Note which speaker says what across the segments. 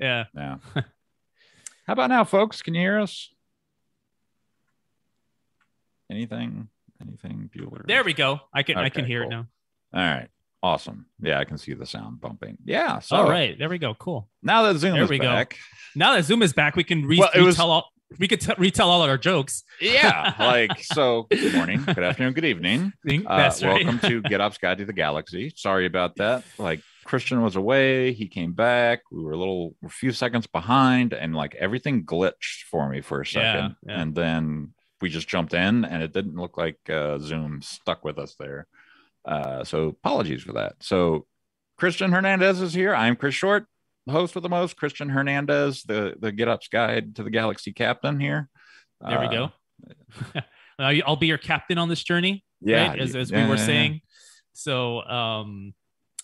Speaker 1: Yeah.
Speaker 2: Yeah. How about now, folks? Can you hear us? Anything? Anything, Bueller?
Speaker 1: There we go. I can I can hear
Speaker 2: cool.
Speaker 1: it now.
Speaker 2: All right. Awesome. Yeah, I can see the sound bumping. Yeah. So
Speaker 1: All right. There we go. Cool.
Speaker 2: now that Zoom
Speaker 1: There
Speaker 2: is
Speaker 1: we go.
Speaker 2: back.
Speaker 1: Now that Zoom is back, we can re-
Speaker 2: Well,
Speaker 1: retell
Speaker 2: was-
Speaker 1: all we could t- retell all of our jokes.
Speaker 2: Yeah. Like, so good morning, good afternoon, good evening. Uh,
Speaker 1: right.
Speaker 2: welcome to GitOps Guide to the Galaxy. Sorry about that. Like Christian was away, he came back. We were a little, a few seconds behind, and like everything glitched for me for a second,
Speaker 1: Yeah, yeah.
Speaker 2: and then we just jumped in, and it didn't look like uh, Zoom stuck with us there. Uh, so apologies for that. So Christian Hernandez is here. I'm Chris Short, host with the most. Christian Hernandez, the the GitOps Guide to the Galaxy captain here.
Speaker 1: There we
Speaker 2: Uh,
Speaker 1: go. Uh, I'll be your captain on this journey.
Speaker 2: Yeah,
Speaker 1: right? as, as we were
Speaker 2: yeah, yeah.
Speaker 1: saying. So, um,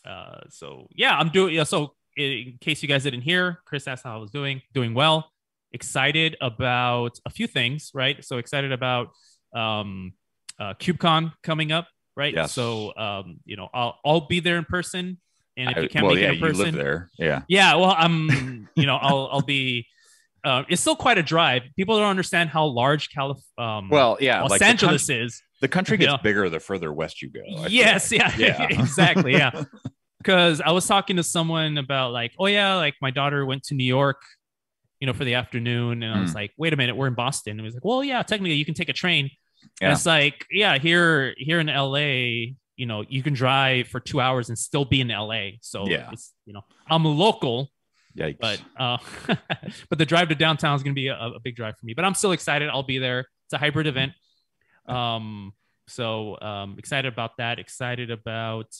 Speaker 1: uh, so yeah, I'm doing. Yeah, so in case you guys didn't hear, Chris asked how I was doing. Doing well. Excited about a few things, right? So excited about um, uh, KubeCon coming up, right?
Speaker 2: Yes.
Speaker 1: So, um, you know, I'll I'll be there in person, and if
Speaker 2: I-
Speaker 1: you can't
Speaker 2: well,
Speaker 1: make
Speaker 2: yeah,
Speaker 1: it in
Speaker 2: you live
Speaker 1: person,
Speaker 2: there. Yeah.
Speaker 1: yeah, well, I'm, you know, I'll I'll be. Uh, it's still quite a drive. People don't understand how large Calif- um,
Speaker 2: Well, yeah.
Speaker 1: Los
Speaker 2: like the coun-
Speaker 1: Angeles is.
Speaker 2: The country gets
Speaker 1: Yeah.
Speaker 2: bigger the further west you go. I
Speaker 1: Yes,
Speaker 2: like.
Speaker 1: yeah, exactly, yeah. Because I was talking to someone about like, oh yeah, like my daughter went to New York, you know, for the afternoon, and I was
Speaker 2: Hmm.
Speaker 1: like, wait a minute, we're in Boston. And he was like, well, yeah, technically you can take a train. And it's like, yeah, here here in LA, you know, you can drive for two hours and still be in LA. So
Speaker 2: Yeah.
Speaker 1: it's you know, I'm a local,
Speaker 2: Yikes.
Speaker 1: but uh, but the drive to downtown is going to be a, a big drive for me. But I'm still excited. I'll be there. It's a hybrid event. Um, so um, excited about that. Excited about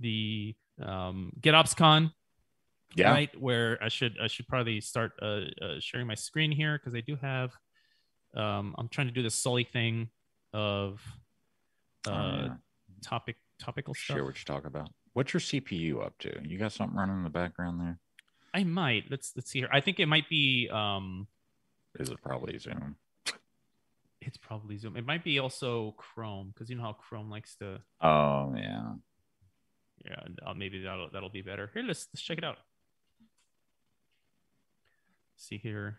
Speaker 1: the um, GitOpsCon,
Speaker 2: yeah.
Speaker 1: right? Where I should I should probably start uh, uh, sharing my screen here because I do have. Um, I'm trying to do the Sully thing of uh,
Speaker 2: Oh, yeah.
Speaker 1: topic topical stuff.
Speaker 2: Share what you talk about. What's your CPU up to? You got something running in the background there?
Speaker 1: I might let's let's see here. I think it might be um,
Speaker 2: Is it probably Zoom?
Speaker 1: it's probably Zoom. It might be also Chrome because you know how Chrome likes to.
Speaker 2: Oh yeah.
Speaker 1: Yeah, uh, maybe that'll that'll be better. Here, let's let's check it out. See here,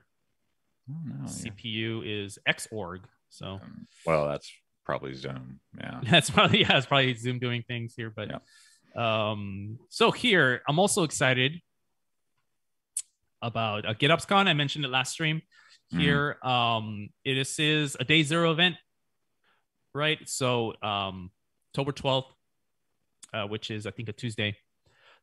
Speaker 2: yeah.
Speaker 1: CPU is Xorg, so
Speaker 2: Um, well, that's probably Zoom. Yeah.
Speaker 1: that's probably yeah, it's probably Zoom doing things here. But um, so here I'm also excited about uh, GitOpsCon. I mentioned it last stream.
Speaker 2: Mhm.
Speaker 1: Here, um, it is, is a day zero event, right? So um, October 12th, uh, which is I think a Tuesday.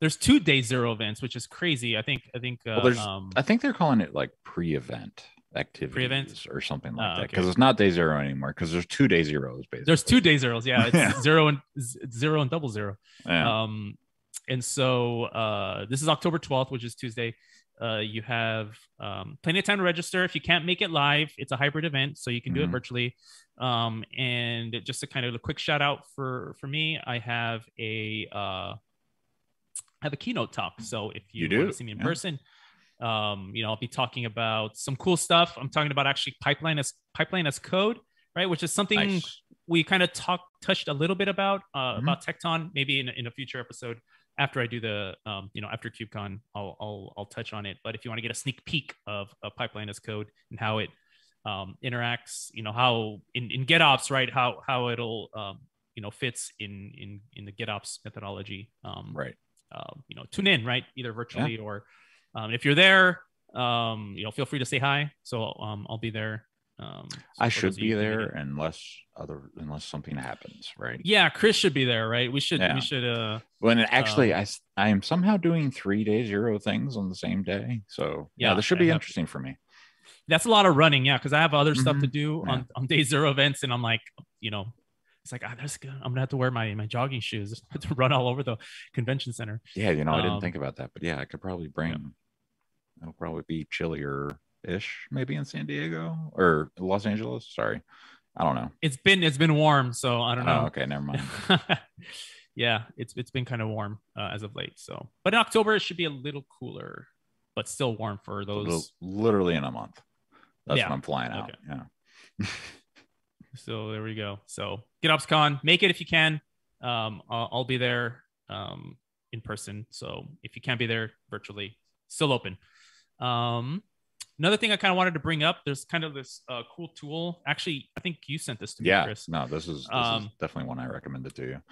Speaker 1: There's two day zero events, which is crazy. I think I think uh,
Speaker 2: Well, there's-
Speaker 1: um,
Speaker 2: I think they're calling it like pre-event activities
Speaker 1: Pre-event?
Speaker 2: or something like
Speaker 1: Ah,
Speaker 2: that
Speaker 1: okay.
Speaker 2: because it's not day zero anymore because there's two day zeros basically.
Speaker 1: there's two day zeros. Yeah, it's
Speaker 2: Yeah.
Speaker 1: zero and zero and double zero.
Speaker 2: Yeah.
Speaker 1: Um, and so uh, this is October 12th, which is Tuesday. Uh, you have um, plenty of time to register. If you can't make it live, it's a hybrid event, so you can do it
Speaker 2: Mhm.
Speaker 1: virtually. Um, and just a kind of a quick shout out for for me, I have a uh, I have a keynote talk. So if you,
Speaker 2: You
Speaker 1: want
Speaker 2: do?
Speaker 1: to see me in
Speaker 2: Yeah.
Speaker 1: person, um, you know, I'll be talking about some cool stuff. I'm talking about actually pipeline as pipeline as code, right? Which is something
Speaker 2: Nice.
Speaker 1: we kind of talked touched a little bit about uh,
Speaker 2: Mhm.
Speaker 1: about Tekton maybe in, in a future episode after I do the um, you know after KubeCon I'll, I'll I'll touch on it. But if you want to get a sneak peek of a pipeline as code and how it um, interacts you know how in, in GitOps right how how it'll um, you know fits in in in the GitOps methodology um,
Speaker 2: Right.
Speaker 1: uh, you know tune in right either virtually or um, if you're there um, you know feel free to say hi. So um, I'll be there um, so
Speaker 2: I should
Speaker 1: those of you
Speaker 2: be there unless other unless something happens, right?
Speaker 1: yeah, Chris should be there, right? We should
Speaker 2: Yeah.
Speaker 1: we should uh
Speaker 2: When actually,
Speaker 1: Um,
Speaker 2: I am somehow doing three day zero things on the same day. So yeah,
Speaker 1: Yeah,
Speaker 2: this should be interesting for me.
Speaker 1: that's a lot of running, yeah, because I have other stuff to
Speaker 2: Mhm.
Speaker 1: do
Speaker 2: Yeah.
Speaker 1: on, on day zero events, and I'm like, you know, it's like ah. I'm gonna have to wear my my jogging shoes to run all over the convention center.
Speaker 2: Yeah, you know, I didn't
Speaker 1: Um,
Speaker 2: think about that, but yeah, I could probably bring. It'll probably be chillier ish, maybe in San Diego or Los Angeles. Sorry, I don't know.
Speaker 1: It's been it's been warm, so I don't
Speaker 2: Oh,
Speaker 1: know.
Speaker 2: okay, never mind.
Speaker 1: yeah, it's it's been kind of warm uh, as of late. So, but in October it should be a little cooler, but still warm for those.
Speaker 2: Lit- Literally in a month. That's
Speaker 1: Yeah.
Speaker 2: when I'm flying out.
Speaker 1: Okay.
Speaker 2: Yeah.
Speaker 1: So there we go. So get GitOpsCon, make it if you can. Um, I'll, I'll be there um, in person. So if you can't be there virtually, still open. Um, another thing I kind of wanted to bring up, there's kind of this uh, cool tool. Actually, I think you sent this to me,
Speaker 2: Yeah.
Speaker 1: Chris.
Speaker 2: No, this is, this
Speaker 1: Um,
Speaker 2: is definitely one I recommended to you.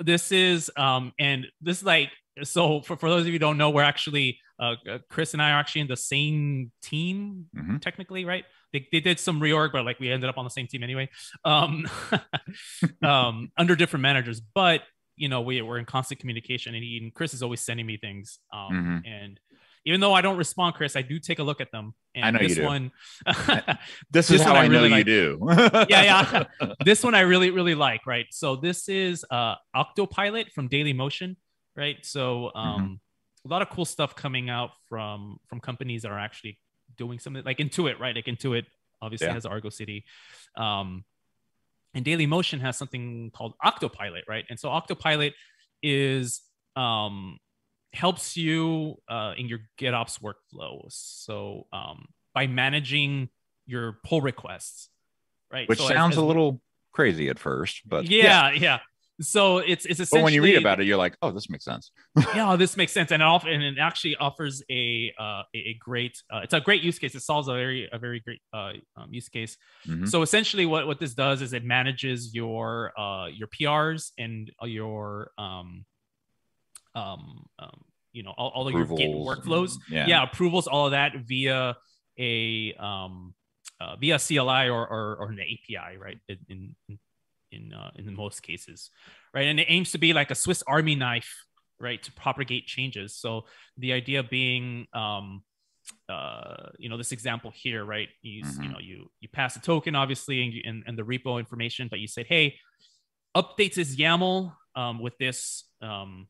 Speaker 1: This is um, and this is like so for, for those of you who don't know, we're actually uh, uh, Chris and I are actually in the same team
Speaker 2: Mhm.
Speaker 1: technically, right? They, they did some reorg, but like we ended up on the same team anyway, um, um, under different managers. But you know, we we're in constant communication, and, he, and Chris is always sending me things. Um, And even though I don't respond, Chris, I do take a look at them. And
Speaker 2: I know you
Speaker 1: this
Speaker 2: do.
Speaker 1: one,
Speaker 2: This,
Speaker 1: this
Speaker 2: is how
Speaker 1: I
Speaker 2: I, know
Speaker 1: really
Speaker 2: you
Speaker 1: like.
Speaker 2: do.
Speaker 1: Yeah, yeah. this one I really really like. Right, so this is uh, Octopilot from Dailymotion. Right, so um, a lot of cool stuff coming out from from companies that are actually doing something like Intuit. Right, like Intuit obviously
Speaker 2: Yeah.
Speaker 1: has Argo CD. Um, and Dailymotion has something called Octopilot, right? And so Octopilot is um, helps you uh, in your GitOps workflow. So um, by managing your pull requests, right?
Speaker 2: Which
Speaker 1: So as-
Speaker 2: sounds
Speaker 1: as-
Speaker 2: a little crazy at first, but
Speaker 1: yeah, yeah. So it's it's essentially
Speaker 2: But when you read about it, you're like, oh, this makes sense.
Speaker 1: yeah, this makes sense, and it, off, and it actually offers a uh, a, great. Uh, it's a great use case. It solves a very a very great uh, um, use case.
Speaker 2: Mhm.
Speaker 1: So essentially, what what this does is it manages your uh, your PRs and your um um, um you know all, all of your Git workflows.
Speaker 2: Yeah.
Speaker 1: Yeah. approvals, all of that via a um uh, via CLI or, or or an API, right? In in in uh, in most cases, right? And it aims to be like a Swiss Army knife, right, to propagate changes. So the idea being, um, uh, you know, this example here, right? You s- you know you you pass a token, obviously, and, you, and and the repo information, but you said, hey, updates this YAML um, with this um,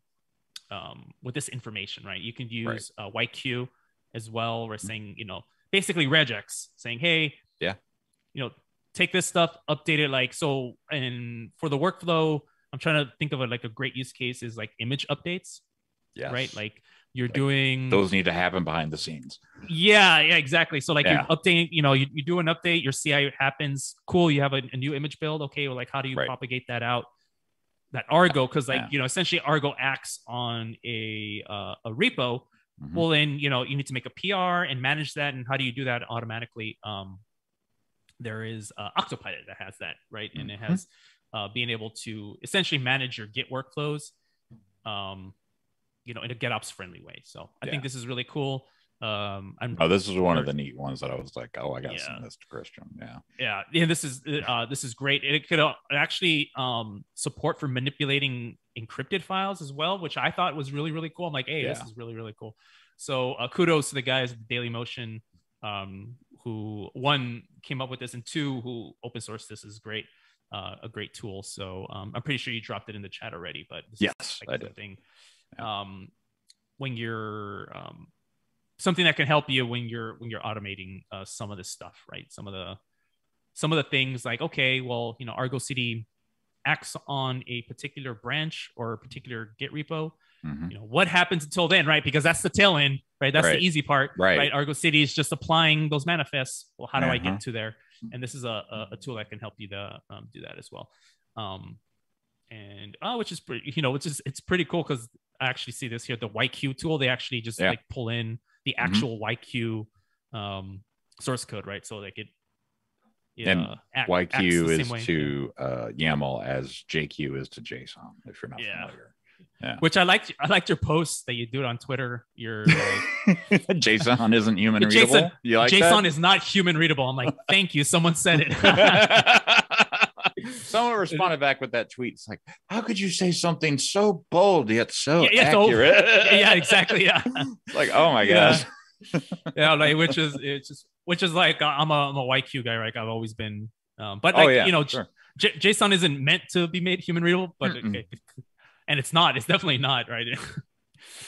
Speaker 1: um, with this information, right? You can use uh, YQ as well. We're saying, you know, basically regex, saying, hey,
Speaker 2: Yeah.
Speaker 1: you know, take this stuff, update it. Like so, and for the workflow, I'm trying to think of it like a great use case is like image updates,
Speaker 2: Yes.
Speaker 1: right? Like you're
Speaker 2: Like,
Speaker 1: doing
Speaker 2: those need to happen behind the scenes.
Speaker 1: yeah, yeah, exactly. So like
Speaker 2: Yeah.
Speaker 1: you're updating, you know, you, you do an update, your CI happens, cool. You have a, a new image build. Okay, well, like how do you
Speaker 2: Right.
Speaker 1: propagate that out? That Argo, because like
Speaker 2: Yeah.
Speaker 1: you know, essentially Argo acts on a uh, a repo.
Speaker 2: Mhm.
Speaker 1: Well, then you know you need to make a PR and manage that. And how do you do that automatically? Um, there is uh, Octopilot that has that, right? And it has uh, being able to essentially manage your Git workflows, um, you know, in a GitOps friendly way. So I
Speaker 2: Yeah.
Speaker 1: think this is really cool. Um, I'm
Speaker 2: Oh, this is one of the neat ones that I was like, oh, I got to
Speaker 1: Yeah.
Speaker 2: send this to Christian. Yeah.
Speaker 1: yeah yeah this is uh this is great it could uh, actually um support for manipulating encrypted files as well which i thought was really really cool i'm like hey this is really really cool so uh, kudos to the guys at dailymotion um who one came up with this and two who open sourced this is great uh, a great tool so um, i'm pretty sure you dropped it in the chat already but this
Speaker 2: Yes,
Speaker 1: is
Speaker 2: I
Speaker 1: like
Speaker 2: did.
Speaker 1: something um when you're um something that can help you when you're when you're automating uh, some of this stuff right some of the some of the things like okay well you know argo cd acts on a particular branch or a particular git repo
Speaker 2: Mhm.
Speaker 1: you know what happens until then right because that's the tail end right that's
Speaker 2: Right.
Speaker 1: the easy part
Speaker 2: Right.
Speaker 1: argo cd is just applying those manifests well how do i
Speaker 2: Uh-huh.
Speaker 1: get to there and this is a, a, a tool that can help you to um, do that as well um, and oh which is pretty you know which is it's pretty cool because i actually see this here the yq tool they actually just
Speaker 2: Yeah.
Speaker 1: like pull in the
Speaker 2: Mhm.
Speaker 1: actual yq um, source code right so like it it,
Speaker 2: And
Speaker 1: uh, act-
Speaker 2: YQ is
Speaker 1: way.
Speaker 2: to uh, YAML as JQ is to JSON, if you're not
Speaker 1: Yeah.
Speaker 2: familiar.
Speaker 1: which i liked i liked your posts that you do it on twitter you're like
Speaker 2: JSON isn't human readable. You like
Speaker 1: JSON is not human readable. I'm like, thank you. Someone said it.
Speaker 2: Someone responded back with that tweet. It's like, how could you say something so bold yet so
Speaker 1: Yeah, yeah, so-
Speaker 2: accurate?
Speaker 1: yeah, exactly. Yeah.
Speaker 2: It's like, oh my
Speaker 1: Yeah.
Speaker 2: gosh.
Speaker 1: Yeah. Like, which is, it's just, which is like, I'm a, I'm a YQ guy, right? I've always been, um, but
Speaker 2: oh
Speaker 1: like,
Speaker 2: yeah,
Speaker 1: you know,
Speaker 2: sure.
Speaker 1: J- JSON isn't meant to be made human readable, but it, and it's not, it's definitely not, right?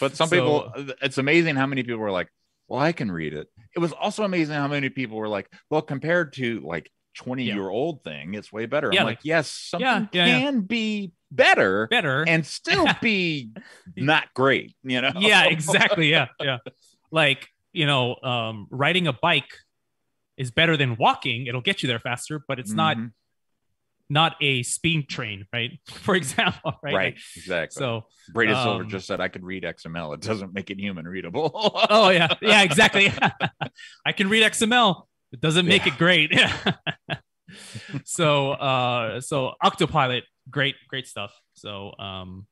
Speaker 2: But some
Speaker 1: So-
Speaker 2: people, it's amazing how many people were like, well, I can read it. It was also amazing how many people were like, well, compared to like 20
Speaker 1: Yeah.
Speaker 2: year old thing, it's way better.
Speaker 1: Yeah,
Speaker 2: I'm
Speaker 1: like-
Speaker 2: like, yes, something
Speaker 1: Yeah,
Speaker 2: can be better
Speaker 1: Better.
Speaker 2: and still be not great, you know?
Speaker 1: yeah, exactly. Yeah. Yeah. Like, you know, um, riding a bike is better than walking. It'll get you there faster, but it's not
Speaker 2: Mhm.
Speaker 1: not a speed train, right? For example, right?
Speaker 2: Right. Exactly.
Speaker 1: so
Speaker 2: Brady Silver
Speaker 1: um,
Speaker 2: just said I could read XML. It doesn't make it human readable.
Speaker 1: oh yeah, yeah, exactly. I can read XML. It doesn't make
Speaker 2: Yeah.
Speaker 1: it great. so uh so Octopilot, great, great stuff. So um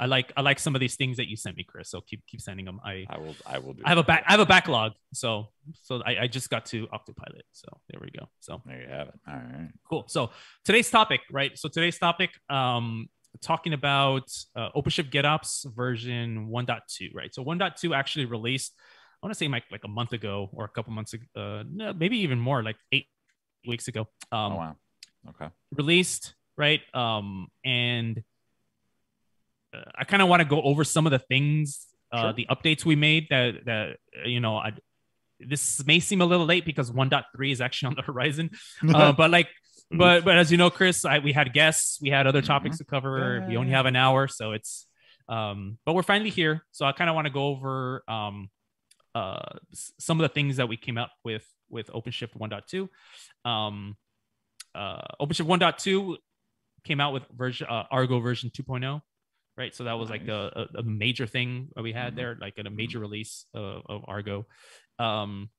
Speaker 1: I like I like some of these things that you sent me, Chris. So keep keep sending them. I
Speaker 2: I will. I will do.
Speaker 1: I have a back I have a backlog. So so I, I just got to Octopilot. So there we go. So
Speaker 2: There you have it. All right.
Speaker 1: cool. So today's topic, right? So today's topic, um, talking about uh, OpenShift GitOps version 1.2, right? So 1.2 actually released, I want to say like like a month ago or a couple months ago, uh, no, maybe even more, like eight weeks ago. Um,
Speaker 2: oh wow. Okay.
Speaker 1: released, right? Um, and uh, I kind of want to go over some of the things, uh,
Speaker 2: Sure.
Speaker 1: the updates we made that that uh, you know, I this may seem a little late because 1.3 is actually on the horizon, uh, but like, but but as you know, Chris, I, we had guests, we had other topics to cover. We only have an hour, so it's, um, but we're finally here. So I kind of want to go over um, uh, some of the things that we came up with with OpenShift 1.2. Um, uh, OpenShift 1.2 came out with version uh, Argo version 2.0, right? So that was like a, a, major thing that we had
Speaker 2: Mhm.
Speaker 1: there, like a major release of, of Argo. Um,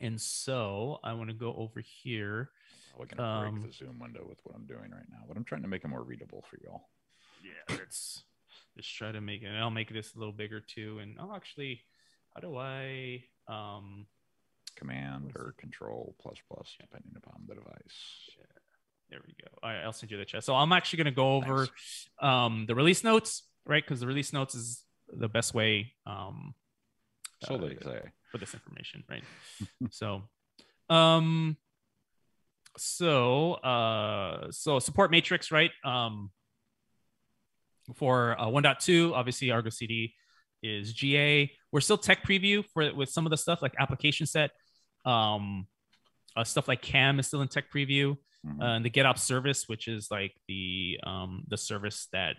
Speaker 1: and so I want to go over here.
Speaker 2: We're gonna
Speaker 1: Um,
Speaker 2: break the Zoom window with what I'm doing right now, but I'm trying to make it more readable for y'all.
Speaker 1: Yeah, let's just try to make it. And I'll make this a little bigger too. And I'll actually, how do I? Um,
Speaker 2: Command or Control plus plus, depending upon the device.
Speaker 1: There we go. All right, I'll send you the chat. So I'm actually going to go over um, the release notes, right? Because the release notes is the best way um,
Speaker 2: So
Speaker 1: uh,
Speaker 2: they say.
Speaker 1: for this information, right? so, um, so, uh, so support matrix, right? Um, for uh, 1.2, obviously Argo CD is GA. We're still tech preview for with some of the stuff like application set. Um, uh, stuff like KAM is still in tech preview
Speaker 2: Mhm.
Speaker 1: uh, and the GitOps service, which is like the um, the service that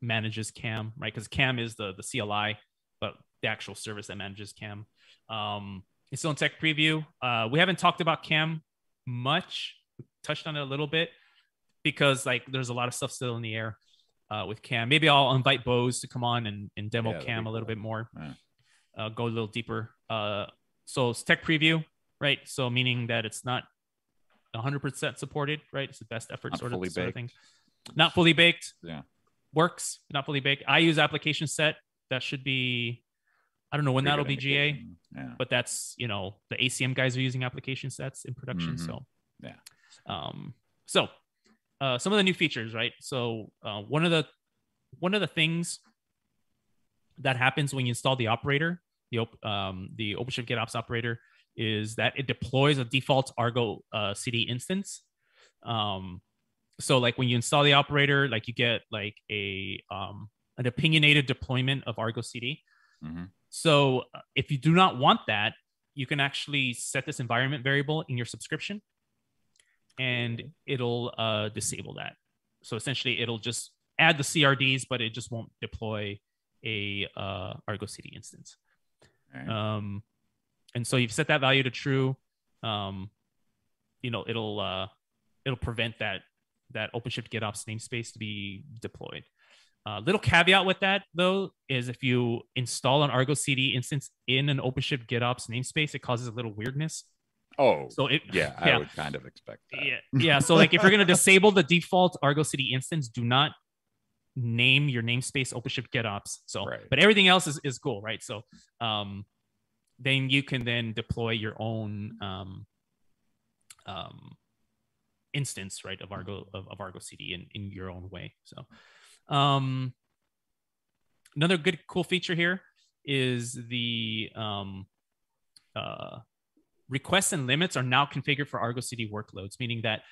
Speaker 1: manages KAM, right? Because KAM is the the CLI, but the actual service that manages KAM. Um, it's still in tech preview. Uh, we haven't talked about KAM much. We touched on it a little bit because like there's a lot of stuff still in the air uh, with KAM. Maybe I'll invite Bose to come on and, and demo
Speaker 2: Yeah, KAM
Speaker 1: a little
Speaker 2: cool.
Speaker 1: bit more. Uh, go a little deeper. Uh, so it's tech preview, right? So meaning that it's not 100% supported, right? It's the best effort
Speaker 2: Not
Speaker 1: sort of, sort of thing. Not fully baked.
Speaker 2: Yeah.
Speaker 1: Works. Not fully baked. I use application set. That should be. I don't know when
Speaker 2: Pretty
Speaker 1: that'll be GA.
Speaker 2: Yeah.
Speaker 1: but that's you know the ACM guys are using application sets in production.
Speaker 2: Mhm.
Speaker 1: So
Speaker 2: Yeah.
Speaker 1: Um. So, uh, some of the new features, right? So, uh, one of the one of the things that happens when you install the operator, the op- um, the OpenShift GitOps operator, is that it deploys a default Argo uh, CD instance. Um, so like when you install the operator, like you get like a um, an opinionated deployment of Argo CD.
Speaker 2: Mhm.
Speaker 1: So uh, if you do not want that, you can actually set this environment variable in your subscription, and it'll uh, disable that. So essentially, it'll just add the CRDs, but it just won't deploy a uh, Argo CD instance.
Speaker 2: Right.
Speaker 1: Um, and so you've set that value to true. Um, you know, it'll uh, it'll prevent that that OpenShift GitOps namespace to be deployed. Uh, little caveat with that though is if you install an Argo CD instance in an OpenShift GitOps namespace, it causes a little weirdness.
Speaker 2: Oh,
Speaker 1: So it
Speaker 2: yeah, I would kind of expect that.
Speaker 1: yeah yeah. So like if you're gonna disable the default Argo CD instance, do not name your namespace OpenShift GitOps. So
Speaker 2: Right.
Speaker 1: but everything else is, is cool, right? So um then you can then deploy your own um um instance, right, of Argo of, of Argo CD in, in your own way. So um another good cool feature here is the um uh requests and limits are now configured for Argo CD workloads, meaning that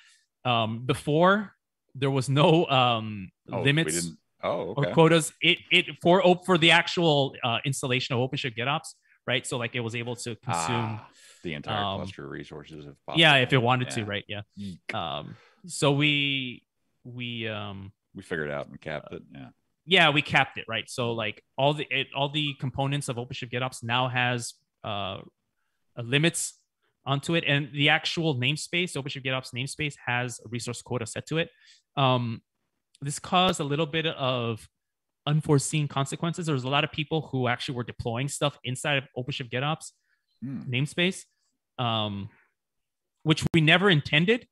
Speaker 1: um, before there was no um,
Speaker 2: Oh,
Speaker 1: limits
Speaker 2: Oh,
Speaker 1: or quotas. It it for for the actual uh, installation of OpenShift GitOps, right? So like it was able to consume.
Speaker 2: Ah, the entire
Speaker 1: um,
Speaker 2: cluster resources. If possible.
Speaker 1: yeah, if it wanted to, right? Yeah.
Speaker 2: Yeek.
Speaker 1: Um, so we we um
Speaker 2: We figured it out and capped it. Yeah.
Speaker 1: yeah we capped it right so like all the it, all the components of OpenShift GitOps now has uh, uh, limits onto it, and the actual namespace, OpenShift GitOps namespace, has a resource quota set to it. Um, this caused a little bit of unforeseen consequences. There was a lot of people who actually were deploying stuff inside of OpenShift GitOps
Speaker 2: Hmm.
Speaker 1: namespace, um, which we never intended,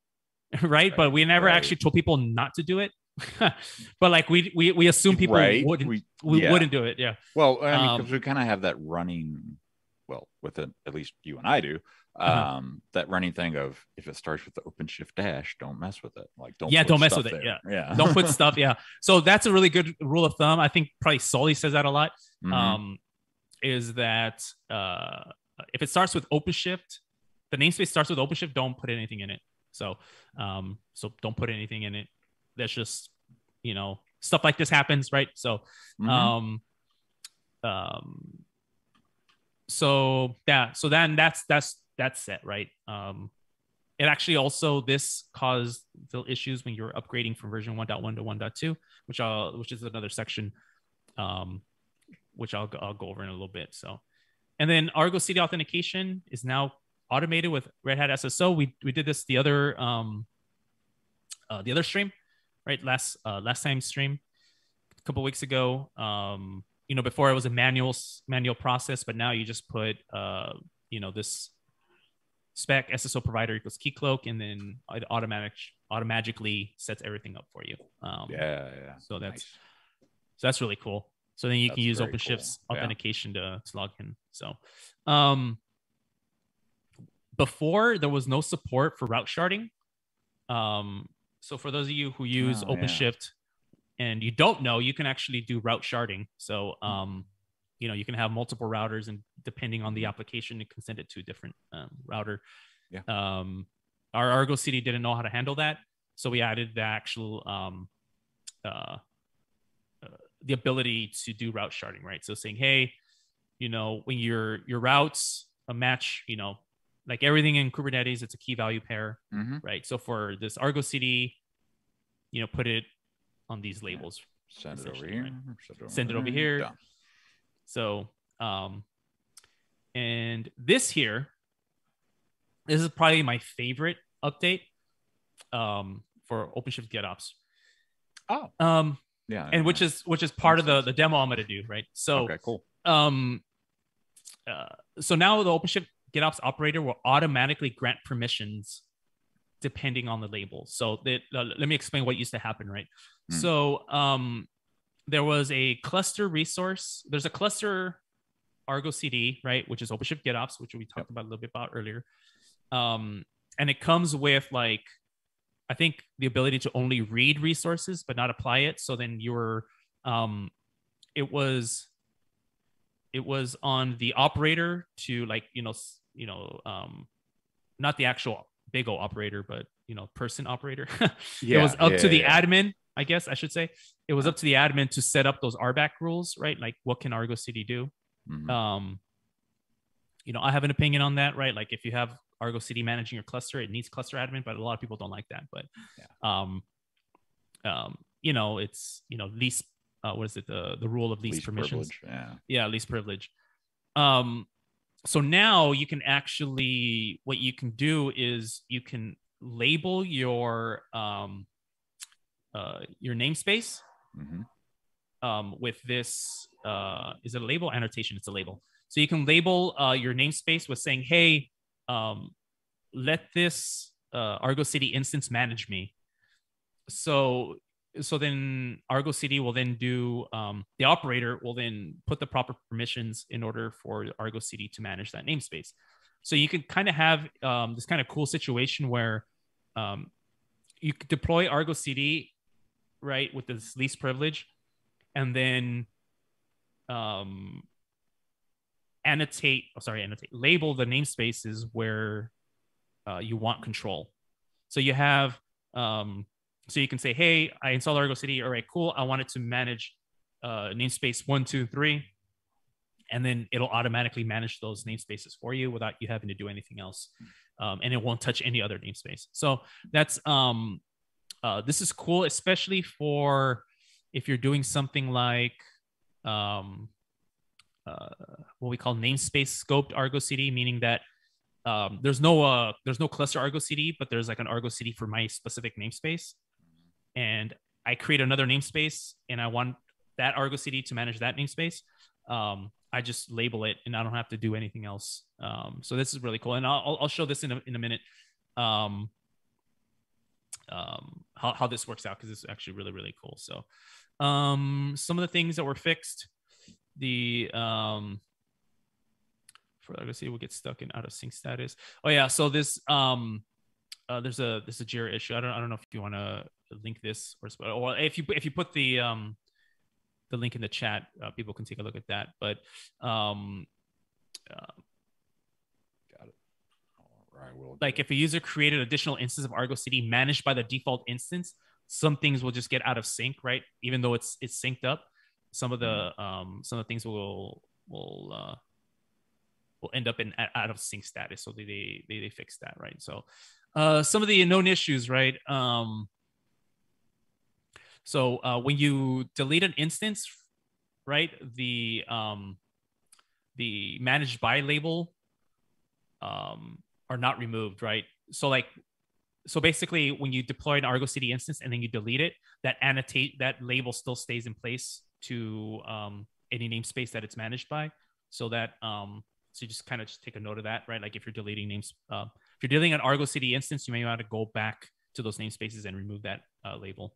Speaker 1: right? But we never
Speaker 2: right.
Speaker 1: actually told people not to do it. but like we we we assume people
Speaker 2: Right,
Speaker 1: wouldn't
Speaker 2: we-
Speaker 1: we,
Speaker 2: yeah.
Speaker 1: wouldn't do it. Yeah.
Speaker 2: Well, I mean,
Speaker 1: Um,
Speaker 2: because we kind of have that running, well, with it, at least you and I do, um,
Speaker 1: Uh-huh.
Speaker 2: that running thing of if it starts with the OpenShift dash, don't mess with it. Like, don't
Speaker 1: Yeah, don't mess with it,
Speaker 2: yeah yeah,
Speaker 1: Don't put stuff. Yeah. So that's a really good rule of thumb. I think probably Sully says that a lot.
Speaker 2: Mhm.
Speaker 1: um, is that uh, if it starts with OpenShift, the namespace starts with OpenShift, don't put anything in it. So, um, so don't put anything in it. That's just, you know, stuff like this happens, right? So,
Speaker 2: Mhm.
Speaker 1: um, um, so yeah, so then that's that's that's set, right? Um, it actually also this caused the issues when you're upgrading from version 1.1 to 1.2, which I'll which is another section, um, which I'll I'll go over in a little bit. So, and then Argo CD authentication is now automated with Red Hat SSO. We we did this the other um, uh, the other stream, right? Last uh, last time stream, a couple weeks ago. Um, you know, before it was a manual manual process, but now you just put uh, you know, this spec SSO provider equals keycloak, and then it automatic automatically sets everything up for you. Um,
Speaker 2: yeah, yeah.
Speaker 1: so that's-
Speaker 2: Nice.
Speaker 1: so that's really cool. So then you can use OpenShift's
Speaker 2: cool. Yeah.
Speaker 1: authentication to, to log in. So um before there was no support for route sharding. Um so for those of you who use
Speaker 2: Oh, yeah.
Speaker 1: OpenShift and you don't know, you can actually do route sharding. So um you know you can have multiple routers and depending on the application, you can send it to a different um, router.
Speaker 2: Yeah.
Speaker 1: Um our Argo CD didn't know how to handle that. So we added the actual um uh the ability to do route sharding, right? So saying, hey, you know, when your your routes a match, you know, like everything in Kubernetes, it's a key value pair,
Speaker 2: Mhm.
Speaker 1: right? So for this Argo CD, you know, put it on these labels.
Speaker 2: Send it over here.
Speaker 1: right.
Speaker 2: Send it over,
Speaker 1: Send it over here. So, um, and this here, this is probably my favorite update, um, for OpenShift GitOps.
Speaker 2: Oh,
Speaker 1: Um,
Speaker 2: yeah.
Speaker 1: and which is which is part of the the demo I'm gonna do, right? So,
Speaker 2: okay, cool.
Speaker 1: um uh, so now the OpenShift GitOps operator will automatically grant permissions depending on the label. So that uh, let me explain what used to happen, right?
Speaker 2: Hmm.
Speaker 1: So um there was a cluster resource. There's a cluster Argo CD, right, which is OpenShift GitOps, which we talked about a little bit about earlier. Um, and it comes with like I think the ability to only read resources but not apply it. So then you're um it was it was on the operator to like you know you know um not the actual big O operator but you know person operator it was up
Speaker 2: yeah,
Speaker 1: to the
Speaker 2: yeah.
Speaker 1: admin i guess i should say. It was up to the admin to set up those rbac rules right? Like what can argo cd do?
Speaker 2: Mhm.
Speaker 1: um you know i have an opinion on that right? Like if you have argo cd managing your cluster it needs cluster admin but a lot of people don't like that. But um um you know it's you know least uh what is it? The the rule of least,
Speaker 2: Least
Speaker 1: permissions.
Speaker 2: privilege. Yeah.
Speaker 1: yeah least privilege. Um so now you can actually what you can do is you can label your um uh your namespace
Speaker 2: hmm
Speaker 1: um with this uh is it a label? Annotation it's a label. So you can label uh your namespace with saying hey um let this uh argo cd instance manage me. So so then argo cd will then do um the operator will then put the proper permissions in order for argo cd to manage that namespace. So you can kind of have um, this kind of cool situation where um, you deploy argo cd right with this least privilege. And then um annotate oh sorry annotate label the namespaces where uh, you want control. So you have um so you can say hey i installed argo cd. All right cool. I want it to manage uh namespace one two three. And then it'll automatically manage those namespaces for you without you having to do anything else. Um, and it won't touch any other namespace. So that's um uh, this is cool especially for if you're doing something like um, uh, what we call namespace scoped Argo CD, meaning that um, there's no uh, there's no cluster Argo CD, but there's like an Argo CD for my specific namespace, and I create another namespace, and I want that Argo CD to manage that namespace. Um, I just label it, and I don't have to do anything else. Um, so this is really cool, and I'll I'll show this in a in a minute. Um, um, how, how this works out because it's actually really really cool. So, um, some of the things that were fixed, the um, for legacy will get stuck in out of sync status. Oh yeah, so this um, uh, there's a there's a Jira issue. I don't I don't know if you want to link this or or if you if you put the um the link in the chat, uh, people can take a look at that. But um, uh,
Speaker 2: right. We'll
Speaker 1: like if a user created additional instance of Argo CD managed by the default instance, some things will just get out of sync, right? Even though it's it's synced up, some of the um some of the things will will uh will end up in out of sync status. So they they they, they fix that, right? So uh some of the known issues, right? Um so uh when you delete an instance, right, the um the managed by label um are not removed, right? So like so basically when you deploy an Argo CD instance and then you delete it, that annotate that label still stays in place to um, any namespace that it's managed by. So that um, so you just kind of just take a note of that, right? Like if you're deleting names, uh, if you're deleting an Argo CD instance, you may want to go back to those namespaces and remove that uh, label.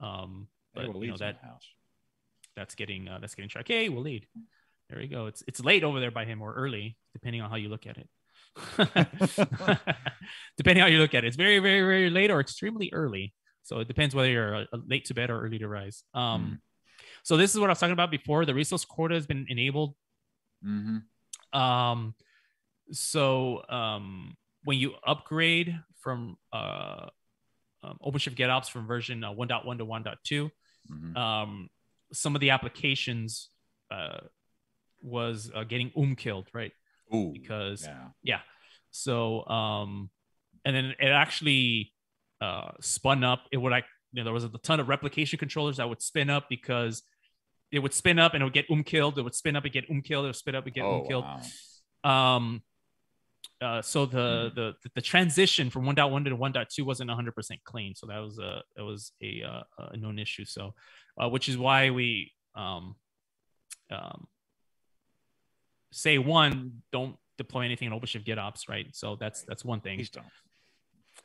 Speaker 1: Um, but you know that that's getting uh, that's getting tracked. Hey, Waleed, there we go. It's it's late over there by him or early, depending on how you look at it. depending how you look at it, it's very very very late or extremely early. So it depends whether you're uh, late to bed or early to rise. Um, so this is what I was talking about before. The resource quota has been enabled
Speaker 2: Mm-hmm.
Speaker 1: um, so um, when you upgrade from uh, um, OpenShift GitOps from version uh, 1.1 to 1.2,
Speaker 2: Mm-hmm.
Speaker 1: um, some of the applications uh, was uh, getting um killed, right?
Speaker 2: Ooh.
Speaker 1: Because
Speaker 2: yeah.
Speaker 1: yeah, so um, and then it actually uh, spun up. It would like you know there was a ton of replication controllers that would spin up because it would spin up and it would get um killed. It would spin up and get um killed. It would spin up and get
Speaker 2: Oh,
Speaker 1: um killed
Speaker 2: wow.
Speaker 1: um uh so the
Speaker 2: Hmm.
Speaker 1: the the transition from 1.1 to 1.2 wasn't 100% clean so that was a that was a uh, a known issue so uh, which is why we um um say one don't deploy anything in OpenShift GitOps right so that's that's one thing
Speaker 2: Please don't.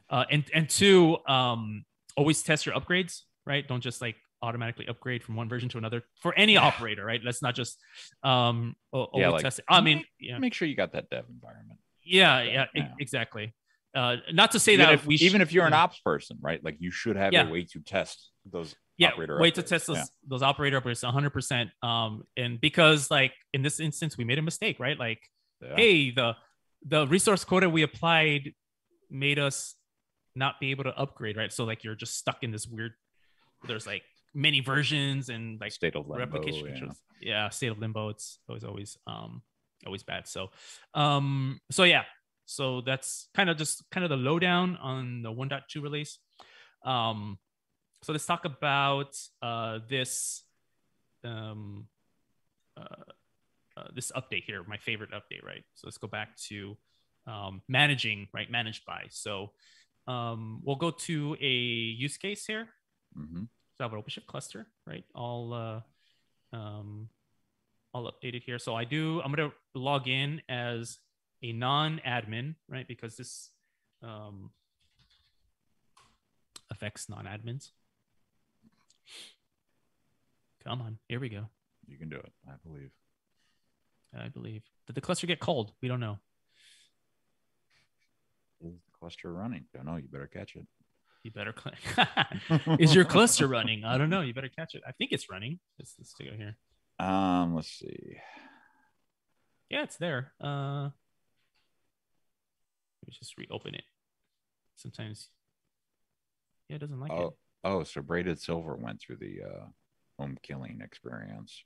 Speaker 1: uh, and and two, um, always test your upgrades, right? Don't just like automatically upgrade from one version to another for any
Speaker 2: Yeah.
Speaker 1: operator, right? Let's not just um
Speaker 2: Yeah,
Speaker 1: always
Speaker 2: like,
Speaker 1: test it. I mean, yeah,
Speaker 2: Make sure you got that dev environment.
Speaker 1: yeah,
Speaker 2: Yeah,
Speaker 1: exactly. Uh, not to say
Speaker 2: even
Speaker 1: that
Speaker 2: if,
Speaker 1: we sh-
Speaker 2: even if you're an ops person, right? Like you should have
Speaker 1: Yeah.
Speaker 2: a way to test those
Speaker 1: yeah
Speaker 2: operator
Speaker 1: wait to test those
Speaker 2: Yeah.
Speaker 1: those operator upgrades 100 percent um and because like in this instance we made a mistake right like
Speaker 2: Yeah.
Speaker 1: hey the the resource quota we applied made us not be able to upgrade right so like you're just stuck in this weird there's like many versions and like
Speaker 2: state of limbo.
Speaker 1: replication
Speaker 2: yeah.
Speaker 1: Yeah, state of limbo. It's always always um always bad. So um so yeah, so that's kind of just kind of the lowdown on the 1.2 release. Um so let's talk about uh this um uh, uh this update here, my favorite update, right? So let's go back to um managing, right? Managed by. So um we'll go to a use case here
Speaker 2: Mhm.
Speaker 1: so I have an OpenShift cluster, right? All uh, um, all updated here. So I do. I'm gonna log in as a non-admin, right? Because this um, affects non-admins. Come on, here we go.
Speaker 2: You can do it. I believe.
Speaker 1: I believe. Did the cluster get cold? We don't know.
Speaker 2: Is the cluster running? Don't know. You better catch it.
Speaker 1: You better. Cl- Is your cluster running? I don't know. You better catch it. I think it's running. Let's, let's go here.
Speaker 2: Um, let's see.
Speaker 1: Yeah, it's there. Uh, let me just reopen it. Sometimes, yeah, it doesn't like it.
Speaker 2: Oh, oh, so braided silver went through the uh OOM killing experience.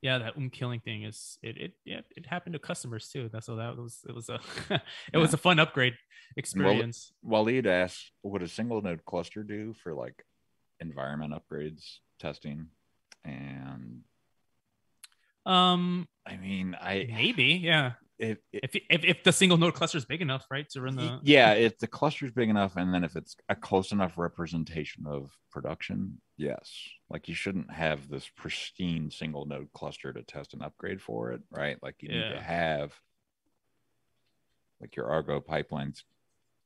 Speaker 1: Yeah, that um killing thing is it. It yeah, it happened to customers too. That's so that was it was a it was a fun upgrade experience.
Speaker 2: Waleed asked, "Would a single node cluster do for like environment upgrades testing?" And
Speaker 1: Um,
Speaker 2: I mean, I
Speaker 1: maybe yeah.
Speaker 2: If, if,
Speaker 1: if, if the single node cluster is big enough, right, to run the
Speaker 2: yeah, if the cluster is big enough, and then if it's a close enough representation of production, yes. Like you shouldn't have this pristine single node cluster to test and upgrade for it, right? Like you need to have like your Argo pipelines,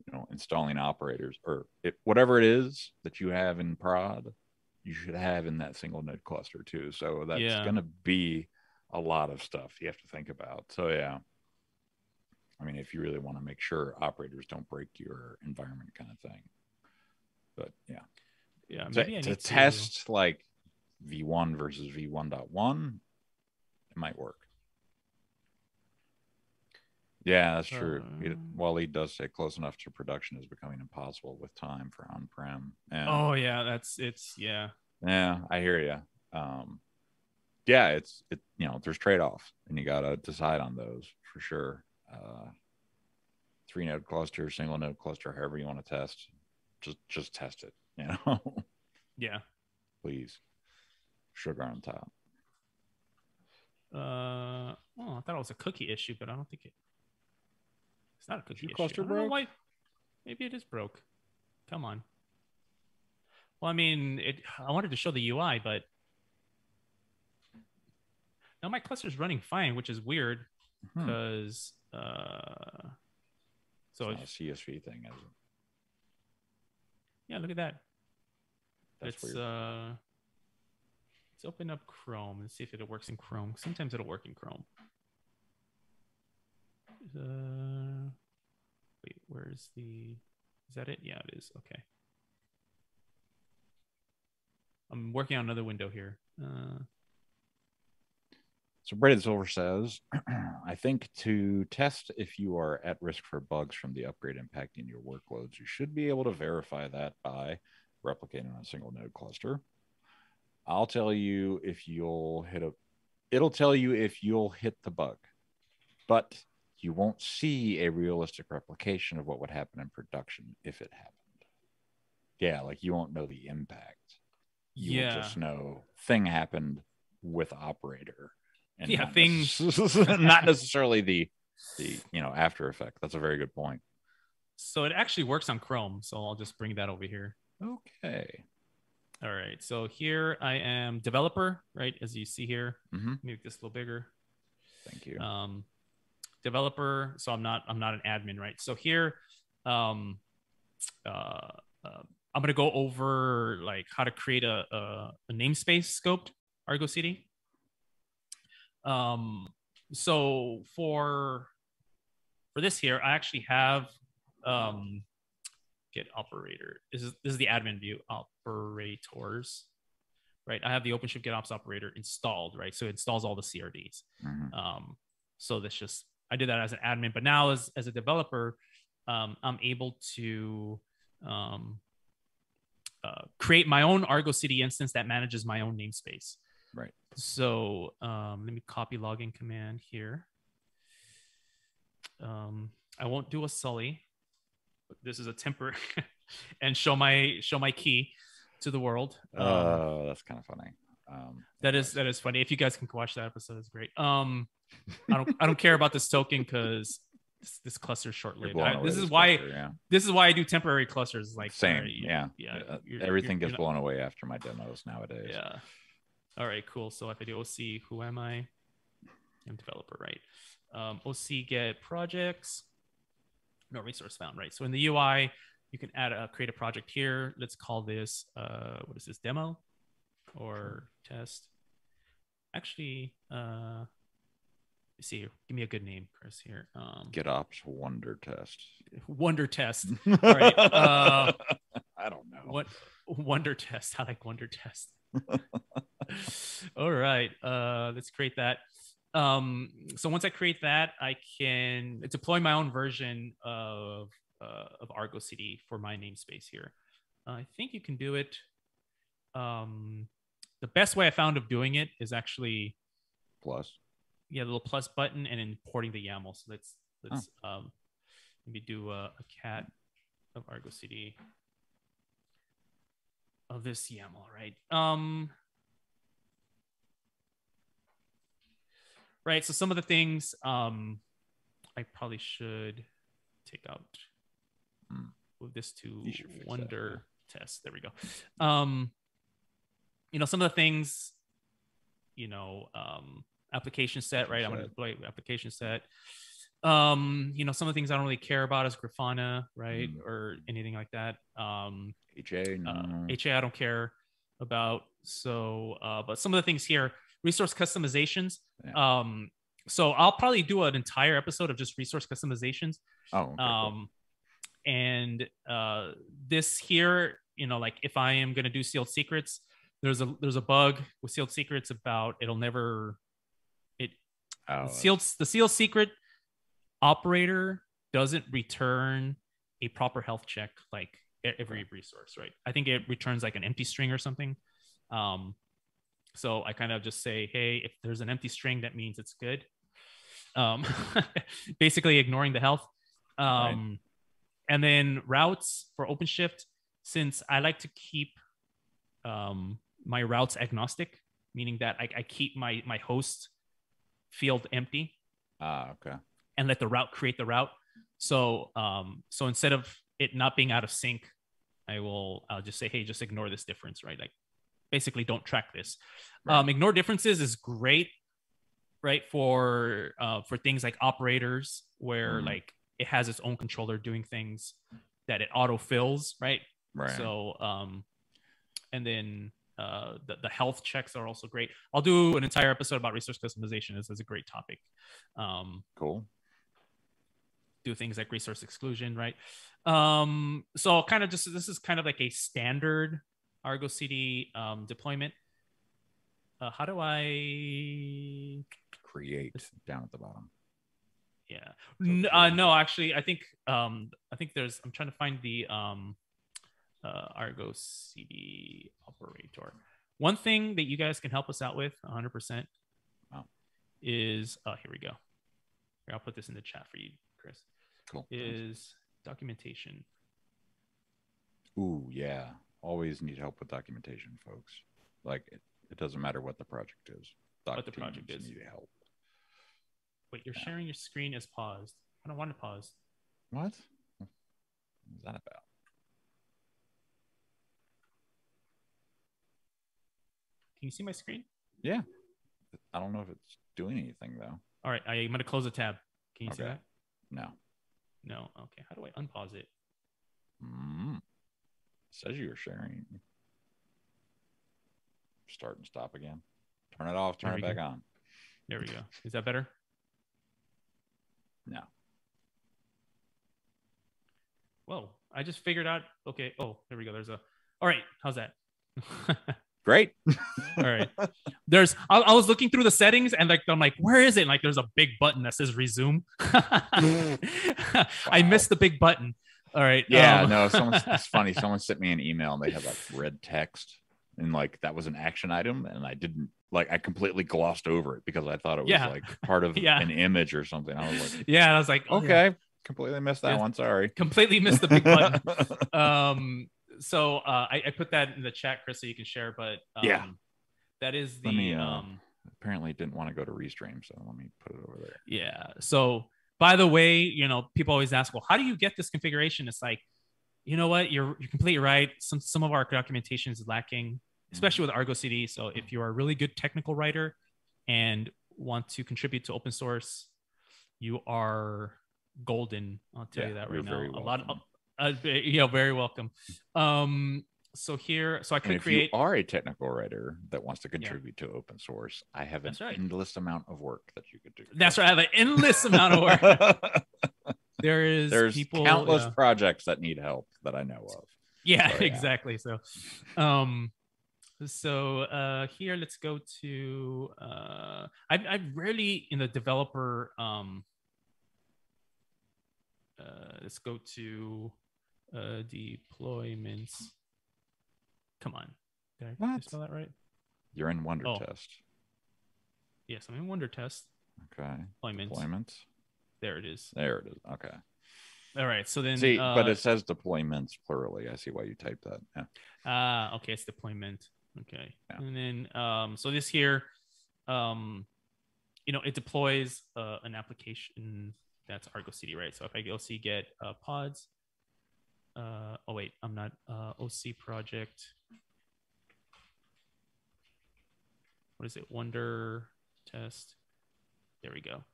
Speaker 2: you know, installing operators or it, whatever it is that you have in prod, you should have in that single node cluster too. So that's
Speaker 1: Yeah.
Speaker 2: going to be a lot of stuff you have to think about. So yeah. I mean, if you really want to make sure operators don't break your environment, kind of thing. But yeah,
Speaker 1: yeah
Speaker 2: to,
Speaker 1: maybe I
Speaker 2: to
Speaker 1: need
Speaker 2: test like V1 versus V1.1, it might work. Yeah, that's true. It,
Speaker 1: Um,
Speaker 2: Wally does say close enough to production is becoming impossible with time for on-prem. Yeah,
Speaker 1: Oh yeah, that's it's yeah.
Speaker 2: yeah, I hear you. Um, yeah, it's it. You know, there's trade-offs, and you gotta decide on those for sure. Uh, three node cluster, single node cluster, however you want to test, just just test it. You know,
Speaker 1: Yeah.
Speaker 2: please. Sugar on top.
Speaker 1: Uh oh, I thought it was a cookie issue, but I don't think it. It's not a cookie
Speaker 2: cluster broke?
Speaker 1: why. Maybe it is broke. Come on. Well, I mean, it. I wanted to show the UI, but now my cluster's running fine, which is weird
Speaker 2: Hmm.
Speaker 1: Uh, so
Speaker 2: It's a CSV thing, is it?
Speaker 1: yeah, look at that.
Speaker 2: That's
Speaker 1: it's
Speaker 2: weird.
Speaker 1: uh let's open up Chrome and see if it works in Chrome. Sometimes it'll work in Chrome. Uh, wait, where's the? Is that it? Yeah, it is. Okay. I'm working on another window here. Uh,
Speaker 2: So Braden Silver says, I think to test if you are at risk for bugs from the upgrade impacting your workloads, you should be able to verify that by replicating on a single node cluster. I'll tell you if you'll hit a it'll tell you if you'll hit the bug, but you won't see a realistic replication of what would happen in production if it happened. Yeah, like you won't know the impact. You
Speaker 1: Yeah.
Speaker 2: will just know thing happened with operator. And
Speaker 1: Yeah,
Speaker 2: not
Speaker 1: thing-
Speaker 2: necess- not necessarily the the you know after effect. That's a very good point.
Speaker 1: so it actually works on Chrome. So I'll just bring that over here.
Speaker 2: Okay.
Speaker 1: All right. So here I am developer, right? As you see here,
Speaker 2: hmm
Speaker 1: make this a little bigger.
Speaker 2: Thank you.
Speaker 1: um, developer. So I'm not I'm not an admin, right? So here, um, uh, uh, I'm gonna go over like how to create a a, a namespace scoped Argo CD. Um, so for for this here, I actually have um, get operator. This is this is the admin view operators. Right, I have the OpenShift GitOps operator installed, right? So it installs all the CRDs.
Speaker 2: Mhm.
Speaker 1: Um, so that's just I did that as an admin, but now as as a developer, um, I'm able to um, uh, create my own Argo CD instance that manages my own namespace.
Speaker 2: Right.
Speaker 1: So um, let me copy login command here. Um, I won't do a Sully. This is a temper, and show my show my key to the world. Um,
Speaker 2: Uh, that's kind of funny. Um,
Speaker 1: that is that is funny. If you guys can watch that episode, it's great. Um, I don't I don't care about this token because this, this cluster is short lived. This is
Speaker 2: this
Speaker 1: why
Speaker 2: cluster, yeah.
Speaker 1: this is why I do temporary clusters. Like
Speaker 2: Same,
Speaker 1: you-
Speaker 2: yeah,
Speaker 1: yeah.
Speaker 2: Uh,
Speaker 1: you're-
Speaker 2: Everything
Speaker 1: you're
Speaker 2: gets blown away after my demos nowadays.
Speaker 1: Yeah. All right, cool. So if I do OC, who am I? I'm developer, right? Um, OC get projects. No resource found, right? So in the UI, you can add a create a project here. Let's call this uh, what is this demo or test? Actually, uh, let's see. Give me a good name, Chris. Here, um,
Speaker 2: GitOps wonder test.
Speaker 1: Wonder Test. right, uh,
Speaker 2: I don't know.
Speaker 1: What wonder test? I like wonder test. All right, uh, let's create that. Um, so once I create that, I can deploy my own version of uh, of Argo CD for my namespace here. I think you can do it. Um, the best way I found of doing it is actually
Speaker 2: Plus.
Speaker 1: yeah, the little plus button and importing the YAML. So let's let's um, maybe do a, a cat of Argo CD of this YAML, right? Um, right. So some of the things, um, I probably should take out
Speaker 2: Hmm.
Speaker 1: move this to
Speaker 2: fix that,
Speaker 1: wonder test. There we go. Um, you know, some of the things, you know, um, application set, right? I'm gonna
Speaker 2: set.
Speaker 1: deploy application set. Um, you know, some of the things I don't really care about is Grafana, right?
Speaker 2: Mm.
Speaker 1: Or anything like that. Um,
Speaker 2: HA, no.
Speaker 1: uh, HA I don't care about. So, uh, but some of the things here, resource customizations.
Speaker 2: Yeah.
Speaker 1: Um, so I'll probably do an entire episode of just resource customizations.
Speaker 2: oh, okay, cool.
Speaker 1: Um, and uh, this here, you know, like if I am gonna do sealed secrets, there's a there's a bug with sealed secrets about it'll never it
Speaker 2: oh,
Speaker 1: the sealed the sealed secret operator doesn't return a proper health check like every resource right i think it returns like an empty string or something um so i kind of just say hey if there's an empty string that means it's good um basically ignoring the health um and then routes for openshift since i like to keep um my routes agnostic meaning that i, I keep my my host field empty
Speaker 2: ah, okay.
Speaker 1: and let the route create the route. So um so instead of it not being out of sync, I will I'll just say, hey, just ignore this difference, right? Like basically don't track this.
Speaker 2: Right.
Speaker 1: Um ignore differences is great, right? For uh for things like operators where
Speaker 2: Mhm.
Speaker 1: like it has its own controller doing things that it auto fills, right?
Speaker 2: Right.
Speaker 1: So um and then uh the, the health checks are also great. I'll do an entire episode about resource customization. This is a great topic. Um
Speaker 2: cool.
Speaker 1: do things like resource exclusion, right? Um, so kind of just this is kind of like a standard Argo CD um, deployment. Uh, how do I?
Speaker 2: Create down at the bottom.
Speaker 1: Yeah, N- uh, no, actually, I think um, I think there's. I'm trying to find the um, uh, Argo CD operator. One thing that you guys can help us out with, 100, percent
Speaker 2: Wow.
Speaker 1: is uh, here we go. Here, I'll put this in the chat for you, Chris.
Speaker 2: Cool.
Speaker 1: Is documentation.
Speaker 2: Ooh, yeah. Always need help with documentation, folks. Like it, it doesn't matter what the project is. Doc
Speaker 1: What the project is.
Speaker 2: Need help.
Speaker 1: Wait, you're
Speaker 2: Yeah.
Speaker 1: sharing your screen is paused. I don't want to pause.
Speaker 2: What? What is that about?
Speaker 1: Can you see my screen?
Speaker 2: Yeah. I don't know if it's doing anything though.
Speaker 1: All right, I, am going to close the tab. Can you see that?
Speaker 2: No.
Speaker 1: No. Okay. How do I unpause it?
Speaker 2: Mm. Says you were sharing. Start and stop again. Turn it off. Turn
Speaker 1: There
Speaker 2: it back
Speaker 1: go.
Speaker 2: on.
Speaker 1: There we go. Is that better?
Speaker 2: No.
Speaker 1: Whoa! I just figured out. Okay. Oh, there we go. There's a. All right. How's that?
Speaker 2: Great.
Speaker 1: All right. There's. I, I was looking through the settings and like I'm like, where is it? And, like, there's a big button that says resume. I missed the big button. All right.
Speaker 2: Yeah,
Speaker 1: um,
Speaker 2: no, someone it's funny. Someone sent me an email and they had like red text and like that was an action item and I didn't like I completely glossed over it because I thought it was
Speaker 1: Yeah.
Speaker 2: like part of
Speaker 1: Yeah.
Speaker 2: an image or something. I was like,
Speaker 1: yeah. I was like, oh, yeah.
Speaker 2: okay, completely missed that
Speaker 1: Yeah.
Speaker 2: one. Sorry.
Speaker 1: completely missed the big button. um so uh I, I put that in the chat chris so you can share but um,
Speaker 2: Yeah.
Speaker 1: that is the
Speaker 2: Let me, uh,
Speaker 1: um
Speaker 2: Apparently didn't want to go to restream, so let me put it over there.
Speaker 1: yeah so by the way you know people always ask well how do you get this configuration? It's like you know what? You're you're completely right. Some some of our documentation is lacking especially with argo cd so if you're a really good technical writer and want to contribute to open source you are golden. I'll tell
Speaker 2: Yeah,
Speaker 1: you that right now. a lot of uh, yeah very welcome. Um so here so i could
Speaker 2: if
Speaker 1: create
Speaker 2: you are a technical writer that wants to contribute to open source, I have an
Speaker 1: right.
Speaker 2: endless amount of work that you could do.
Speaker 1: that's right i have an endless amount of work there is
Speaker 2: There's
Speaker 1: people
Speaker 2: countless
Speaker 1: yeah.
Speaker 2: projects that need help that I know of.
Speaker 1: yeah
Speaker 2: So, yeah.
Speaker 1: exactly so um so uh here let's go to uh I, I rarely in the developer um uh let's go to uh deployments come on did i, did I
Speaker 2: What?
Speaker 1: spell that right
Speaker 2: You're in Wonder
Speaker 1: Oh.
Speaker 2: Test.
Speaker 1: yes i'm in wonder test
Speaker 2: Okay.
Speaker 1: deployments
Speaker 2: Deployments.
Speaker 1: there it is
Speaker 2: There it is. Okay.
Speaker 1: all right so then
Speaker 2: see,
Speaker 1: uh,
Speaker 2: but it says deployments plurally. I see why you typed that. Yeah.
Speaker 1: Ah, okay, it's deployment. Okay.
Speaker 2: Yeah.
Speaker 1: And then um so this here um you know it deploys uh, an application that's Argo CD, right? So if I go see get uh, pods, uh, oh wait, I'm not uh, OC project. What is it? Wonder test. There we go.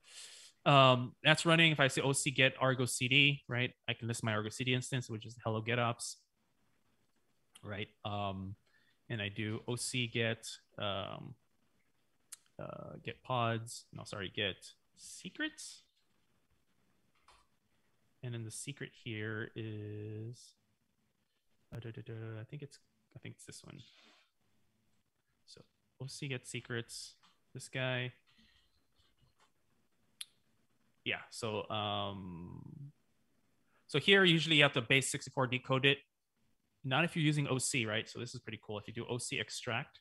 Speaker 1: Um, that's running. If I say OC get Argo CD, right? I can list my Argo CD instance, which is hello GitOps, right? Um, and I do OC get um, uh, get pods. No, sorry, get secrets. And then the secret here is, uh, da, da, da, I think it's, I think it's this one. So OC get secrets. This guy. Yeah. So um, so here usually you have to base 64 decode it. Not if you're using OC, right? So this is pretty cool. If you do OC extract,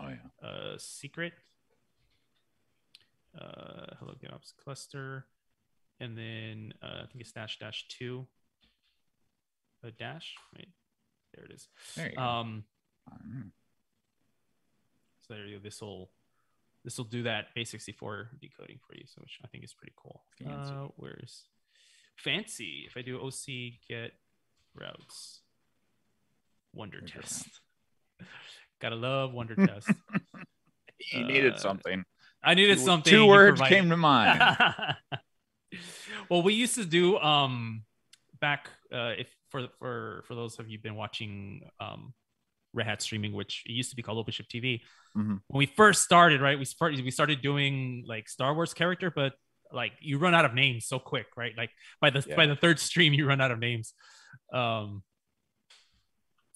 Speaker 2: Oh yeah.
Speaker 1: uh, secret, uh, hello GitOps cluster, and then uh, I think it's dash dash two, a dash. right? there it is.
Speaker 2: There you go.
Speaker 1: Um,
Speaker 2: Mm.
Speaker 1: So there you go. This will this will do that base 64 decoding for you, so which I think is pretty cool.
Speaker 2: Fancy.
Speaker 1: Uh, where's fancy? If I do OC get routes, wonder
Speaker 2: Wonder
Speaker 1: test. Gotta love wonder test.
Speaker 2: you needed
Speaker 1: uh,
Speaker 2: something.
Speaker 1: I needed something.
Speaker 2: Two words
Speaker 1: provided.
Speaker 2: came to mind.
Speaker 1: well, we used to do um back uh if for for for those of you been watching um Red Hat streaming, which it used to be called OpenShift TV.
Speaker 2: Mhm.
Speaker 1: When we first started, right? We started we started doing like Star Wars character, but like you run out of names so quick, right? Like by the by the third stream, you run out of names. Um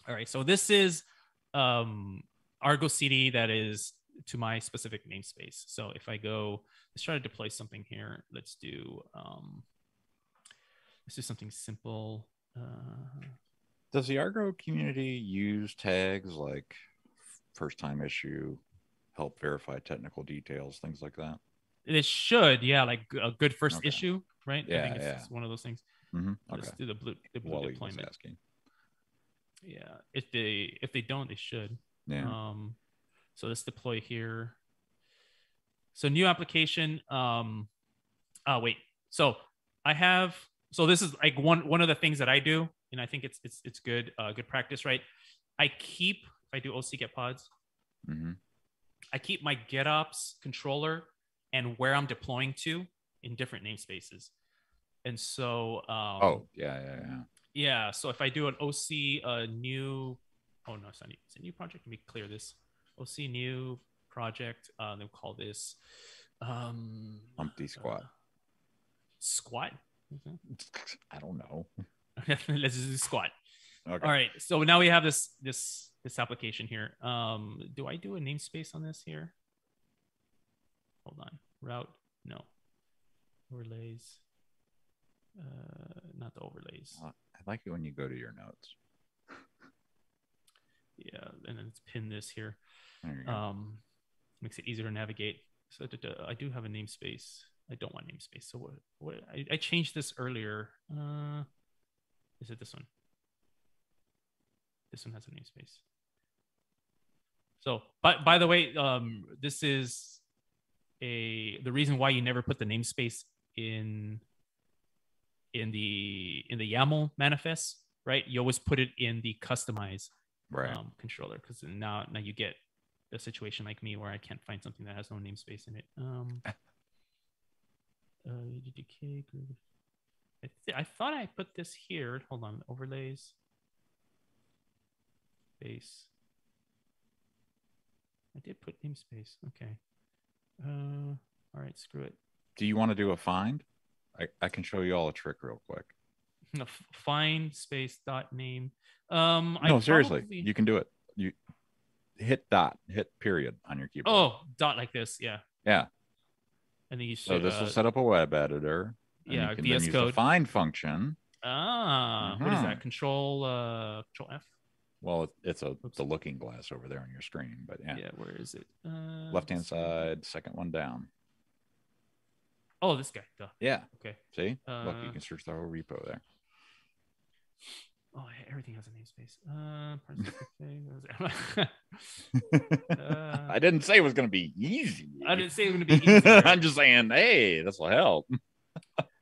Speaker 1: all right, so this is um Argo CD that is to my specific namespace. So if I go, let's try to deploy something here. Let's do um, let's do something simple. Uh,
Speaker 2: Does the Argo community use tags like first time issue, help verify technical details, things like that?
Speaker 1: it should, yeah, like a good first
Speaker 2: Okay.
Speaker 1: issue, right? I
Speaker 2: Yeah,
Speaker 1: think it's,
Speaker 2: yeah.
Speaker 1: it's one of those things.
Speaker 2: Mm-hmm.
Speaker 1: Let's do the blue, the blue
Speaker 2: Wally
Speaker 1: deployment.
Speaker 2: asking.
Speaker 1: Yeah, if they if they don't, they should.
Speaker 2: Yeah.
Speaker 1: Um, so let's deploy here. So new application. Um, oh wait. So I have. So this is like one one of the things that I do, and I think it's it's it's good uh, good practice, right? I keep if I do OC get pods,
Speaker 2: hmm
Speaker 1: I keep my GitOps controller and where I'm deploying to in different namespaces. And so um,
Speaker 2: oh, yeah, yeah, yeah.
Speaker 1: yeah. So if I do an OC uh, new, oh no, it's not new. It's a new project. Let me clear this. OC new project. Uh, they'll call this um,
Speaker 2: Humpty squat.
Speaker 1: uh, squat. Okay.
Speaker 2: I don't know.
Speaker 1: Let's just do squat.
Speaker 2: Okay.
Speaker 1: All right. So now we have this this this application here. Um, do I do a namespace on this here? Hold on. Route. No. Overlays. Uh, not the overlays.
Speaker 2: Uh, I like it when you go to your notes.
Speaker 1: Yeah, and then it's pin this here.
Speaker 2: There you go.
Speaker 1: um, makes it easier to navigate. So I do have a namespace. I don't want namespace. So what? what I, I changed this earlier. Uh, is it this one? This one has a namespace. So, but by the way, um, this is a the reason why you never put the namespace in in the in the YAML manifest, right? You always put it in the Kustomize
Speaker 2: right.
Speaker 1: um, controller because now now you get a situation like me where I can't find something that has no namespace in it. Um, uh. I, th- I thought I put this here. Hold on, overlays, base. I did put namespace. Okay. Uh, all right, screw it.
Speaker 2: Do you want to do a find? I, I can show you all a trick real quick.
Speaker 1: No, f- find space dot name. Um, I
Speaker 2: No, seriously,
Speaker 1: probably-
Speaker 2: you can do it. You hit dot, hit period on your keyboard.
Speaker 1: Oh, dot like this. Yeah.
Speaker 2: Yeah.
Speaker 1: And then you
Speaker 2: so this
Speaker 1: uh,
Speaker 2: will set up a web editor.
Speaker 1: Yeah,
Speaker 2: you can
Speaker 1: VS
Speaker 2: then use
Speaker 1: Code.
Speaker 2: the find function.
Speaker 1: Ah, what is that? Control uh control F.
Speaker 2: Well, it's a
Speaker 1: Oops.
Speaker 2: the looking glass over there on your screen, but yeah,
Speaker 1: Yeah, where is it? Uh,
Speaker 2: left hand side, second one down.
Speaker 1: Oh, this guy. Duh.
Speaker 2: Yeah,
Speaker 1: Okay.
Speaker 2: see, look, you
Speaker 1: Uh,
Speaker 2: can search the whole repo there.
Speaker 1: Oh, everything has a namespace. Uh, parts of the thing. Uh,
Speaker 2: I didn't say it was going to be easy.
Speaker 1: I didn't say it was gonna be easy.
Speaker 2: I'm just saying, hey, this will help.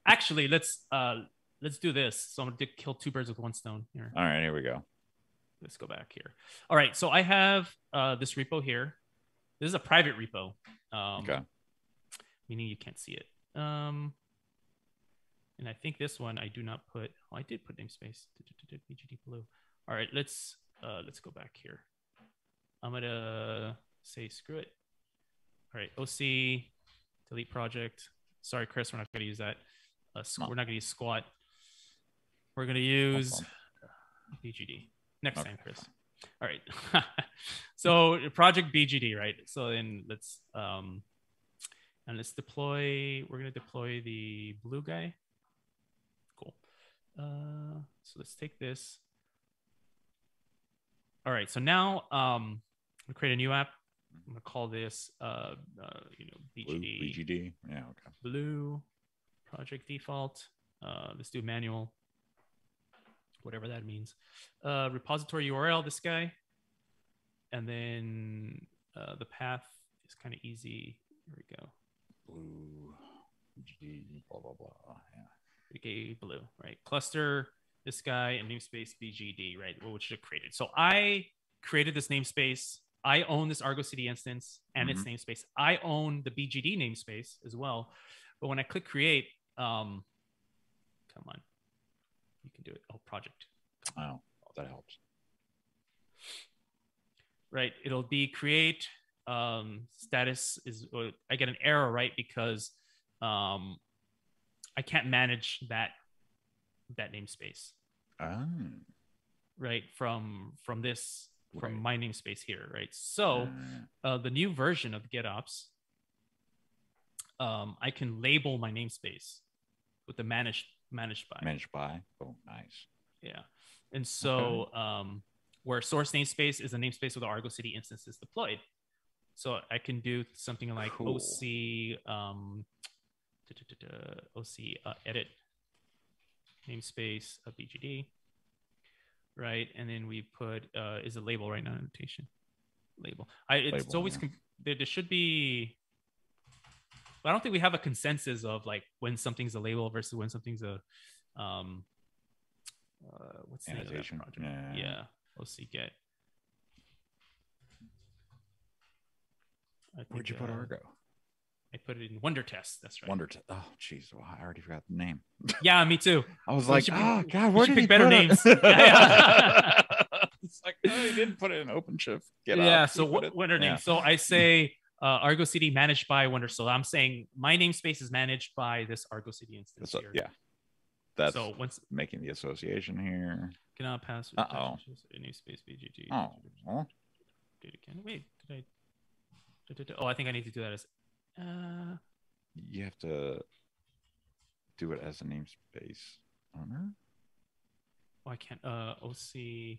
Speaker 1: Actually, let's uh let's do this. So I'm gonna kill two birds with one stone here.
Speaker 2: All right, here we go.
Speaker 1: Let's go back here. All right, so I have uh this repo here. This is a private repo. Um,
Speaker 2: Okay.
Speaker 1: meaning you can't see it. Um, and I think this one I do not put. Oh, I did put namespace. BGD blue. All right, let's uh, let's go back here. I'm gonna say screw it. All right, OC delete project. Sorry, Chris, we're not gonna use that. We're not gonna use squat. We're gonna use. BGD next
Speaker 2: Okay.
Speaker 1: time, Chris. All right. so project BGD, right? So then let's um and let's deploy. We're gonna deploy the blue guy. Cool. Uh, so let's take this. All right. So now um, we create a new app. I'm gonna call this uh, uh you know BGD.
Speaker 2: Blue,
Speaker 1: BGD
Speaker 2: BGD. Yeah, okay.
Speaker 1: blue project default. Uh, let's do manual, whatever that means. Uh, repository URL, this guy. And then uh, the path is kind of easy. Here we go.
Speaker 2: Blue, BGD, blah, blah, blah. Yeah.
Speaker 1: Okay, blue, right? Cluster, this guy, and namespace BGD, right? Well, which have created. So I created this namespace. I own this Argo CD instance and its namespace. I own the BGD namespace as well. But when I click create, um, come on, you can do it. Oh, project,
Speaker 2: Oh, that helps.
Speaker 1: right? It'll be create. Um, status is uh, I get an error, right? Because um, I can't manage that that namespace.
Speaker 2: Oh,
Speaker 1: right from from this from
Speaker 2: Right.
Speaker 1: my namespace here right so
Speaker 2: uh,
Speaker 1: uh, the new version of gitops um, i can label my namespace with the managed managed by
Speaker 2: managed by. Oh, nice.
Speaker 1: yeah and so um, where source namespace is a namespace where the argo cd instance is deployed so i can do something like
Speaker 2: Cool.
Speaker 1: oc um, oc uh, edit namespace of bgd right and then we put uh, is a label right now annotation label i it's
Speaker 2: Label,
Speaker 1: always
Speaker 2: yeah.
Speaker 1: there, there should be I don't think we have a consensus of like when something's a label versus when something's a um uh what's the name of that
Speaker 2: Annotation.
Speaker 1: project?
Speaker 2: Yeah.
Speaker 1: Yeah, OC get. I
Speaker 2: Where'd you put
Speaker 1: uh,
Speaker 2: Argo?
Speaker 1: I put it in Wonder Test. That's right.
Speaker 2: Wonder. T- oh, jeez. Well, I already forgot the name.
Speaker 1: Yeah, me too.
Speaker 2: I was
Speaker 1: Well,
Speaker 2: like,
Speaker 1: should pick-
Speaker 2: oh, God,
Speaker 1: you
Speaker 2: where
Speaker 1: should
Speaker 2: did
Speaker 1: pick better names. Yeah, yeah.
Speaker 2: it's like, oh, he didn't put it in OpenShift. Get
Speaker 1: yeah.
Speaker 2: up.
Speaker 1: So
Speaker 2: He put
Speaker 1: what
Speaker 2: it-
Speaker 1: Wonder
Speaker 2: yeah.
Speaker 1: name? So I say uh, Argo CD managed by Wonder. So I'm saying my namespace is managed by this Argo CD instance
Speaker 2: a-
Speaker 1: here.
Speaker 2: yeah. That's
Speaker 1: so once
Speaker 2: making the association here.
Speaker 1: cannot pass.
Speaker 2: Uh-oh.
Speaker 1: Namespace BGG.
Speaker 2: Oh, well,
Speaker 1: Do it again. Wait, did I? da- da- Oh, I think I need to do that as. Uh,
Speaker 2: you have to do it as a namespace owner.
Speaker 1: oh, I can't. Uh, OC.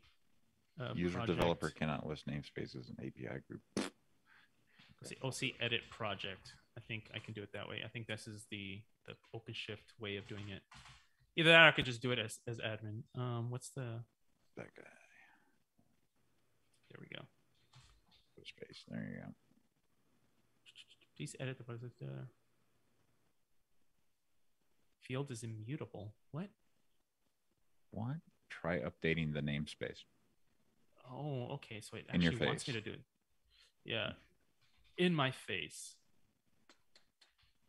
Speaker 1: Uh,
Speaker 2: User
Speaker 1: project.
Speaker 2: developer cannot list namespaces in API group.
Speaker 1: Let's see, OC edit project. I think I can do it that way. I think this is the the OpenShift way of doing it. Either that, or I could just do it as as admin. Um, what's the?
Speaker 2: That guy.
Speaker 1: There we go.
Speaker 2: Space. There you go.
Speaker 1: Please edit the project. Uh, field is immutable. What?
Speaker 2: What? Try updating the namespace.
Speaker 1: Oh, okay. So it
Speaker 2: your
Speaker 1: actually wants me to do it. Yeah. In my face.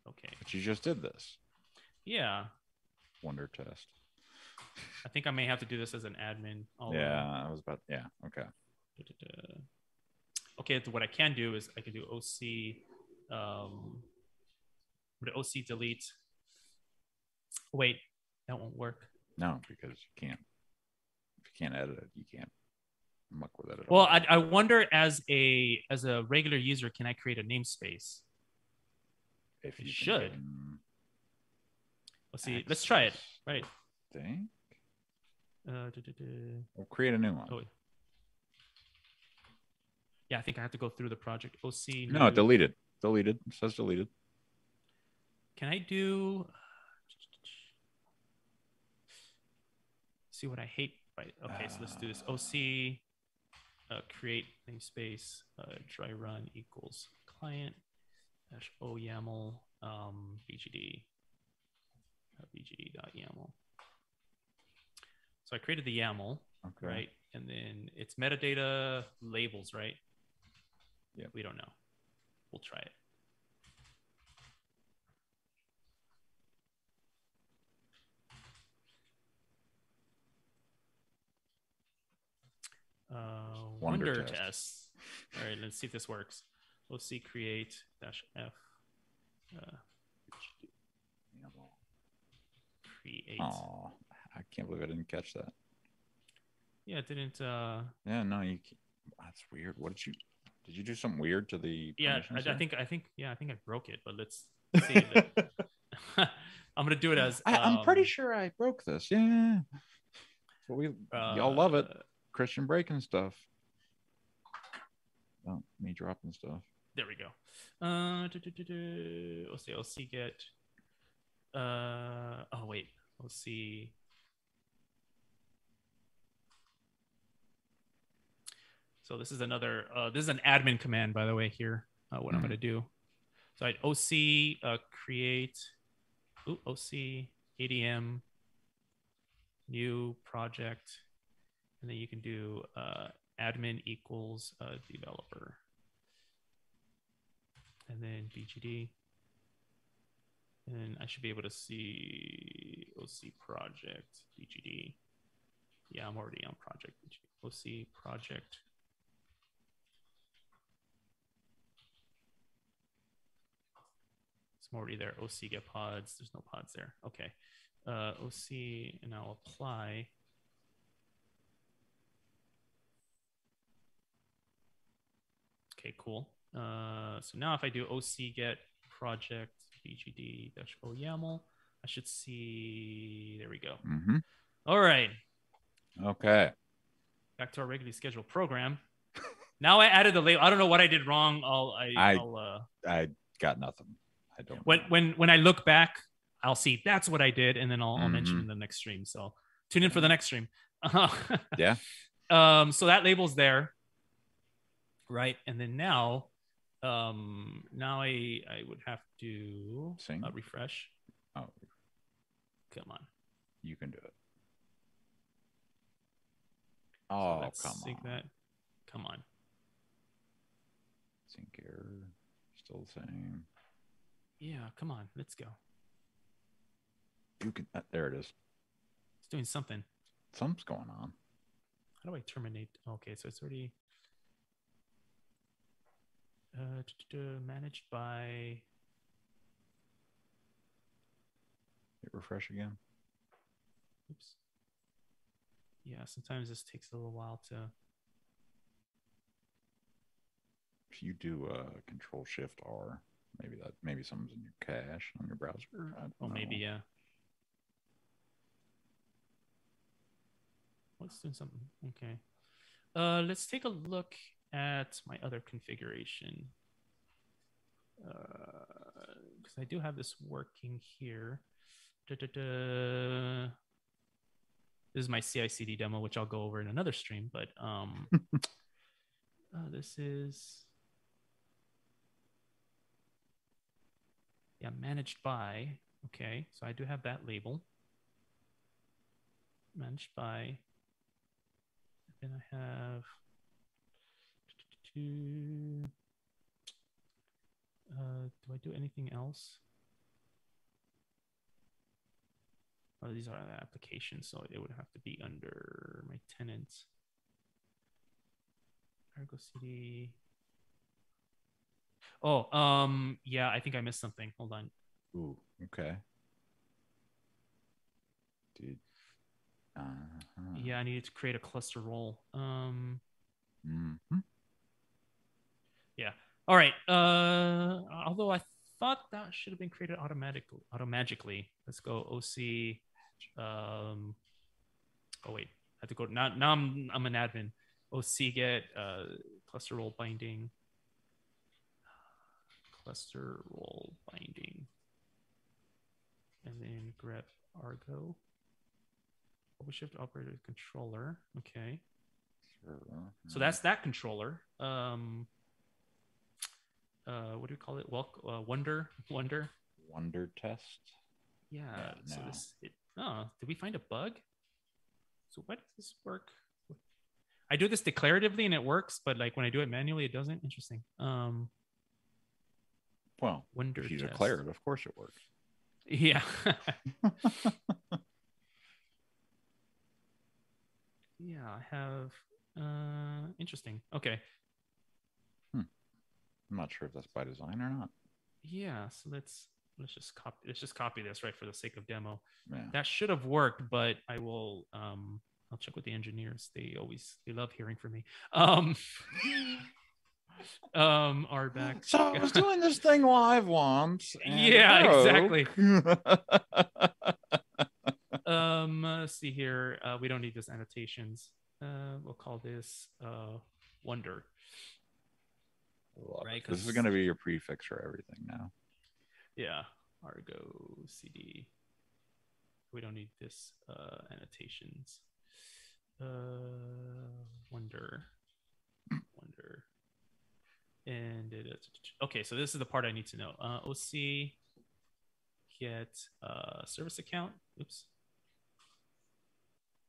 Speaker 1: Okay.
Speaker 2: But you just did this.
Speaker 1: Yeah.
Speaker 2: Wonder test.
Speaker 1: I think I may have to do this as an admin. Uh,
Speaker 2: Yeah, I was about. Yeah. Okay.
Speaker 1: da-da-da. Okay, what I can do is I can do OC, um, OC delete. Wait, that won't work.
Speaker 2: No, because you can't. If you can't edit it, you can't muck with it at
Speaker 1: Well,
Speaker 2: all.
Speaker 1: I, I wonder as a as a regular user, can I create a namespace?
Speaker 2: if
Speaker 1: you
Speaker 2: can
Speaker 1: should. Let's see. Let's try it. Right.
Speaker 2: Think.
Speaker 1: Uh, da-da-da.
Speaker 2: We'll create a new one.
Speaker 1: Oh, yeah, I think I have to go through the project. OC.
Speaker 2: no,
Speaker 1: new-
Speaker 2: deleted. Deleted. It says deleted.
Speaker 1: Can I do? See what I hate. Right. Okay, so let's do this. OC. Uh, create namespace. Uh, dry run equals client dash o YAML um, BGD. uh, bgd.yaml. So I created the YAML,
Speaker 2: Okay.
Speaker 1: right? And then it's metadata labels, right?
Speaker 2: Yeah.
Speaker 1: We don't know. We'll try it. Uh,
Speaker 2: Wonder
Speaker 1: wonder,
Speaker 2: test.
Speaker 1: tests. All right, let's see if this works. OC create dash F uh, create.
Speaker 2: Oh, I can't believe I didn't catch that.
Speaker 1: Yeah, it didn't. Uh,
Speaker 2: Yeah, no, you. That's weird. What did you? Did you do something weird to the?
Speaker 1: yeah, I, I think I think yeah, I think I broke it. But let's see. I'm gonna do it as.
Speaker 2: I, I'm pretty
Speaker 1: um,
Speaker 2: sure I broke this. Yeah. So we y'all love it. Christian breaking stuff. Oh, me dropping stuff.
Speaker 1: There we go. Uh, do, do, do. Let's see. Let's see. Get. Uh. Oh wait. Let's see. So this is another. Uh, this is an admin command, by the way. Here, uh, what I'm
Speaker 2: Mhm.
Speaker 1: going to do. So I'd OC uh, create. Ooh, OC ADM. New project, and then you can do uh, admin equals uh, developer and then BGD. And I should be able to see OC project BGD. Yeah, I'm already on project. OC project. I'm already there. OC get pods. There's no pods there. Okay. Uh, OC and I'll apply. Okay, cool. Uh, so now if I do OC get project bgd dash o YAML, I should see. There we go.
Speaker 2: Mm-hmm.
Speaker 1: All right,
Speaker 2: Okay.
Speaker 1: back to our regularly scheduled program. now I added the label. I don't know what I did wrong. I'll. I,
Speaker 2: I-
Speaker 1: will uh,
Speaker 2: I got nothing. I don't.
Speaker 1: when
Speaker 2: know.
Speaker 1: when when I look back, I'll see that's what I did, and then I'll, I'll mention
Speaker 2: Mhm.
Speaker 1: in the next stream. So tune in for the next stream.
Speaker 2: Yeah.
Speaker 1: Um. So that label's there, right? And then now, um, now I I would have to
Speaker 2: Sing?
Speaker 1: uh, refresh.
Speaker 2: Oh,
Speaker 1: Come on.
Speaker 2: you can do it.
Speaker 1: So
Speaker 2: Oh,
Speaker 1: let's
Speaker 2: come
Speaker 1: sync
Speaker 2: on.
Speaker 1: that. Come on.
Speaker 2: Sync error. Still the same.
Speaker 1: Yeah. Come on. Let's go.
Speaker 2: You can. Uh, there it is.
Speaker 1: It's doing something.
Speaker 2: Something's going on.
Speaker 1: How do I terminate? Okay, so it's already uh, managed by.
Speaker 2: Hit refresh again.
Speaker 1: Oops. Yeah, sometimes this takes a little while to.
Speaker 2: If you do uh, Control Shift R, maybe that maybe something's in your cache on your browser.
Speaker 1: Oh, maybe yeah. Let's do something. Okay. Uh, let's take a look at my other configuration. Because I do have this working here. Da-da-da. This is my CI/CD demo, which I'll go over in another stream. But um, uh, this is yeah managed by. Okay, so I do have that label managed by. Then I have. Uh, do I do anything else? Oh, these are the applications, so it would have to be under my tenants. Argo CD. Oh, um, yeah, I think I missed something. Hold on.
Speaker 2: Ooh, okay. Dude. Uh-huh.
Speaker 1: Yeah, I needed to create a cluster role. Um,
Speaker 2: Mhm.
Speaker 1: Yeah. All right. Uh, although I thought that should have been created automatically. Automagically. Let's go OC. Um. Oh wait, I have to go. Now, now I'm I'm an admin. OC get uh cluster role binding. Cluster role binding. And then grep Argo. OpenShift operator controller. Okay.
Speaker 2: Sure.
Speaker 1: So that's that controller. Um, uh, what do we call it? Well, uh, Wonder, Wonder.
Speaker 2: Wonder test.
Speaker 1: Yeah.
Speaker 2: Yeah,
Speaker 1: so
Speaker 2: no.
Speaker 1: this, it, oh, did we find a bug? So why does this work? I do this declaratively and it works, but like when I do it manually, it doesn't. Interesting. Um,
Speaker 2: Well,
Speaker 1: wonder.
Speaker 2: if you
Speaker 1: test.
Speaker 2: declare it, of course it works.
Speaker 1: Yeah. yeah, I have. Uh, interesting. Okay.
Speaker 2: I'm not sure if that's by design or not.
Speaker 1: Yeah. So let's let's just copy. Let's just copy this right for the sake of demo.
Speaker 2: Yeah.
Speaker 1: That should have worked, but I will. Um, I'll check with the engineers. They always they love hearing from me. Um. um. Are back.
Speaker 2: So I was doing this thing live once.
Speaker 1: Yeah,
Speaker 2: broke.
Speaker 1: um uh, let's see here uh we don't need this annotations uh we'll call this uh wonder. Right,
Speaker 2: This. Is going to be your prefix for everything now.
Speaker 1: yeah argo cd we don't need this uh annotations. Uh wonder wonder. And it is okay so this is the part i need to know. Uh oc get uh service account oops.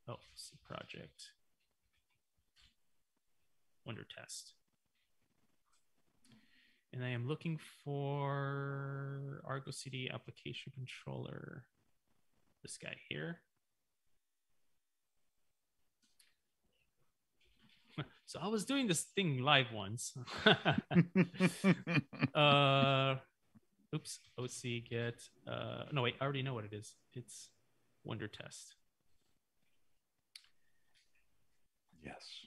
Speaker 1: Oh see project. Wonder test and I am looking for Argo CD application controller. This guy here. So I was doing this thing live once. uh, oops. OC get. Uh, no wait, I already know what it is. It's Wonder Test.
Speaker 2: yes.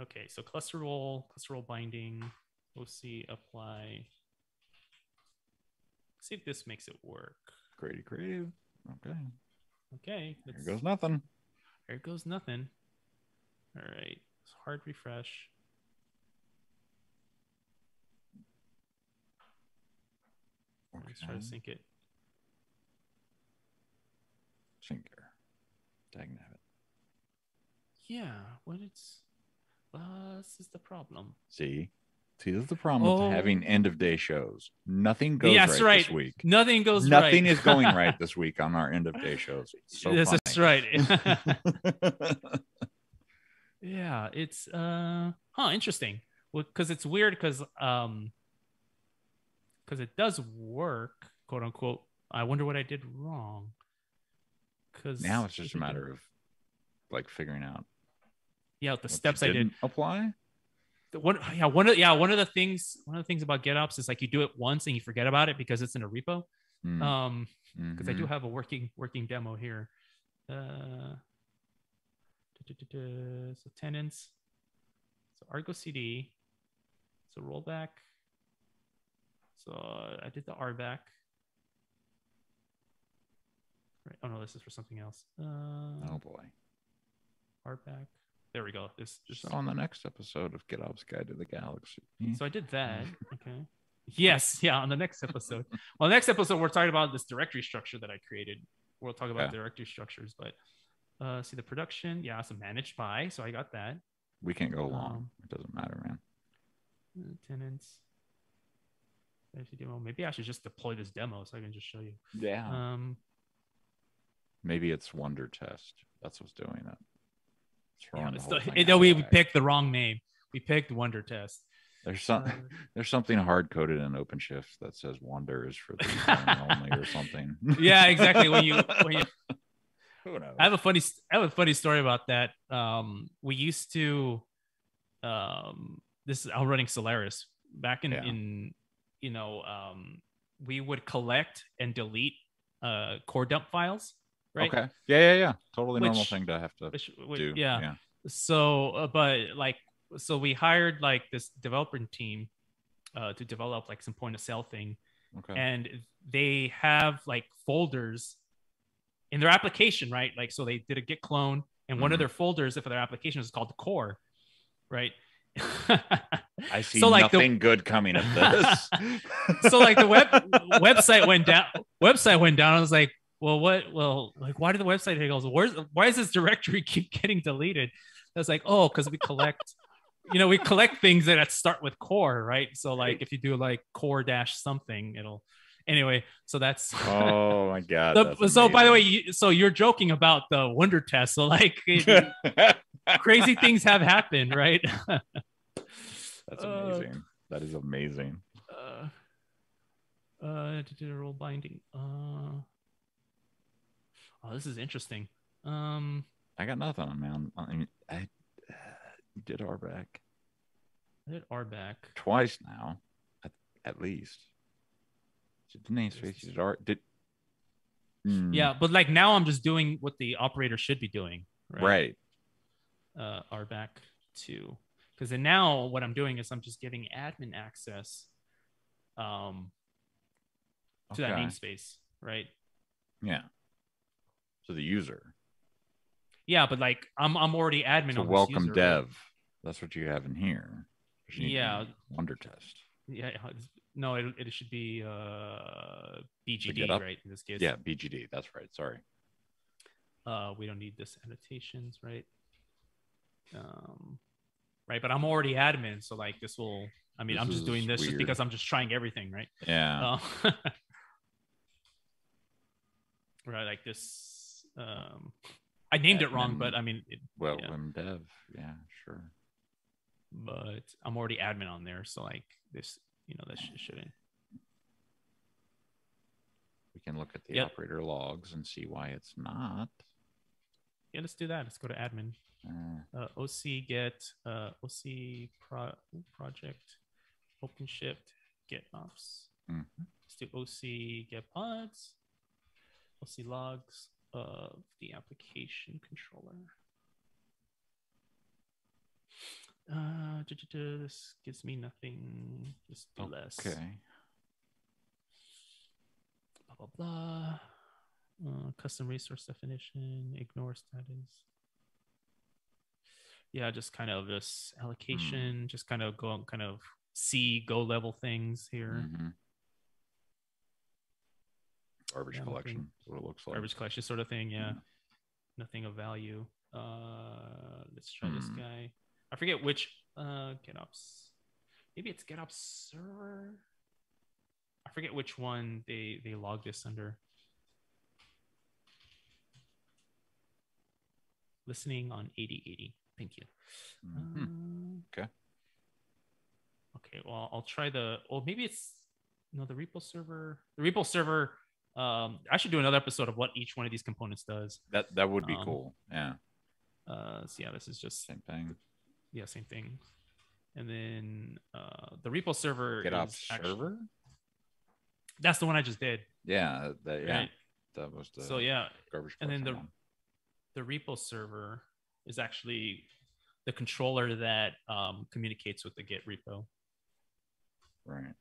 Speaker 1: Okay, so cluster role, cluster role binding, OC apply. See if this makes it work.
Speaker 2: Grady Creative. Okay.
Speaker 1: Okay, There
Speaker 2: goes nothing.
Speaker 1: There goes nothing. All right, so hard refresh. Let's try to sync it.
Speaker 2: Sinker. Dagnabbit.
Speaker 1: Yeah, what it's. This is the problem.
Speaker 2: See? See, this is the problem with
Speaker 1: Oh.
Speaker 2: having end of day shows. Nothing goes
Speaker 1: Yes,
Speaker 2: right,
Speaker 1: right.
Speaker 2: this week.
Speaker 1: Nothing goes
Speaker 2: Nothing
Speaker 1: right.
Speaker 2: is going right this week on our end of day shows. So
Speaker 1: this is right. yeah, it's uh, huh, interesting. Well, because it's weird because um, because it does work, quote unquote. I wonder what I did wrong. Because
Speaker 2: now it's just a matter of like figuring out
Speaker 1: yeah, the steps I did.
Speaker 2: didn't apply.
Speaker 1: One yeah one of yeah one of the things one of the things about GitOps is like you do it once and you forget about it because it's in a repo.
Speaker 2: Mm,
Speaker 1: Um, because I
Speaker 2: mhm.
Speaker 1: do have a working working demo here. Uh, so tenants, so Argo CD, so rollback. So I did the RBAC. Right. Oh no, this is for something else. Uh,
Speaker 2: Oh boy.
Speaker 1: RBAC. There we go. This just
Speaker 2: So on the next episode of GitOps Guide to the Galaxy.
Speaker 1: So I did that. Okay. Yes. Yeah. On the next episode. well, next episode, we're talking about this directory structure that I created. We'll talk about
Speaker 2: Okay.
Speaker 1: directory structures, but uh, see the production. Yeah. So managed by. So I got that.
Speaker 2: we can't go long.
Speaker 1: Um,
Speaker 2: it doesn't matter, man.
Speaker 1: Uh, tenants. Demo. Maybe I should just deploy this demo so I can just show you.
Speaker 2: Yeah.
Speaker 1: Um,
Speaker 2: Maybe it's Wonder Test. That's what's doing it. It's
Speaker 1: yeah,
Speaker 2: throwing
Speaker 1: it's the, it- no, we, we picked the wrong name. We picked Wonder Test.
Speaker 2: There's some
Speaker 1: Uh,
Speaker 2: there's something hard coded in OpenShift that says Wonder is for the phone only or something.
Speaker 1: yeah, exactly. When you when you
Speaker 2: Who knows?
Speaker 1: I have a funny I have a funny story about that. Um, we used to um this is I was running Solaris back in
Speaker 2: Yeah.
Speaker 1: in you know um we would collect and delete uh core dump files, right?
Speaker 2: Okay. Yeah, yeah, yeah. Totally normal thing to have to
Speaker 1: Which, which-
Speaker 2: do.
Speaker 1: yeah. yeah. So, uh, but like, so we hired like this developer team uh, to develop like some point of sale thing,
Speaker 2: Okay.
Speaker 1: and they have like folders in their application, right? Like, so they did a git clone, and one of
Speaker 2: Mhm.
Speaker 1: their folders for their application is called the core, right?
Speaker 2: I see
Speaker 1: so, like, the-
Speaker 2: nothing good coming of this.
Speaker 1: so like the web website went down website went down i was like well what well like why did the website he goes where's why is this directory keep getting deleted i was like oh because we collect you know we collect things that start with core right so like if you do like core dash something it'll anyway, so that's
Speaker 2: Oh my god.
Speaker 1: the- so by the way, you, so you're joking about the wonder test. So like crazy things have happened, right?
Speaker 2: That's
Speaker 1: Uh,
Speaker 2: amazing. that is amazing.
Speaker 1: uh, uh, digital binding. Uh, oh, this is interesting. Um,
Speaker 2: I got nothing on man. I mean, I uh, did our back
Speaker 1: I did RBAC.
Speaker 2: twice now, at, at least. Did namespace? You did our did. Hmm,
Speaker 1: Yeah, but like now I'm just doing what the operator should be doing, right?
Speaker 2: Right.
Speaker 1: uh, RBAC two. Because then now what I'm doing is I'm just giving admin access um, to that namespace, right?
Speaker 2: Yeah. So the user.
Speaker 1: Yeah, but like I'm I'm already admin
Speaker 2: So welcome
Speaker 1: user,
Speaker 2: dev.
Speaker 1: right?
Speaker 2: That's what you have in here.
Speaker 1: Yeah.
Speaker 2: Wonder test.
Speaker 1: Yeah, no, it, it should be uh, BGD, right? In this case,
Speaker 2: Yeah, BGD. That's right. Sorry.
Speaker 1: Uh, we don't need this annotations, right? Um, right, but I'm already admin, so like this will. I mean,
Speaker 2: This
Speaker 1: I'm just doing this just because I'm just trying everything, right?
Speaker 2: Yeah.
Speaker 1: Uh, right, like this. Um, I named it wrong, but I mean, it,
Speaker 2: welcome dev. Yeah, sure.
Speaker 1: but I'm already admin on there, so like this, you know, that sh- shouldn't.
Speaker 2: We can look at the
Speaker 1: Yep.
Speaker 2: operator logs and see why it's not.
Speaker 1: Yeah, let's do that. Let's go to admin.
Speaker 2: Uh,
Speaker 1: Uh, OC get uh, OC pro- project OpenShift get ops.
Speaker 2: Mhm.
Speaker 1: Let's do OC get pods. OC logs of the application controller. Uh, duh, duh, duh, this gives me nothing. Just do less.
Speaker 2: okay.
Speaker 1: Blah blah blah. Uh, custom resource definition. Ignore status. Yeah, just kind of this allocation. Just kind of go kind of see go level things here.
Speaker 2: Mhm. Garbage
Speaker 1: Yeah,
Speaker 2: collection.
Speaker 1: nothing.
Speaker 2: is what it looks like.
Speaker 1: Garbage collection sort of thing. Yeah,
Speaker 2: Mhm.
Speaker 1: nothing of value. Uh, let's try this
Speaker 2: Hmm.
Speaker 1: guy. I forget which uh GitOps. Maybe it's GitOps server. I forget which one they they log this under. Listening on 8080. Thank you.
Speaker 2: Mhm.
Speaker 1: Um,
Speaker 2: Okay.
Speaker 1: Okay. Well, I'll try the. Well, maybe it's no the repo server. The repo server. Um, I should do another episode of what each one of these components does.
Speaker 2: That that would be
Speaker 1: Um,
Speaker 2: cool. Yeah.
Speaker 1: Uh, so yeah, this is just
Speaker 2: Same thing.
Speaker 1: yeah, same thing. And then uh, the repo server
Speaker 2: Get
Speaker 1: is
Speaker 2: ops
Speaker 1: actu-
Speaker 2: server.
Speaker 1: That's the one I just did.
Speaker 2: Yeah. That, yeah.
Speaker 1: Right.
Speaker 2: That was the
Speaker 1: So yeah,
Speaker 2: garbage
Speaker 1: and then the-
Speaker 2: one.
Speaker 1: the repo server is actually the controller that um, communicates with the Git repo.
Speaker 2: Right.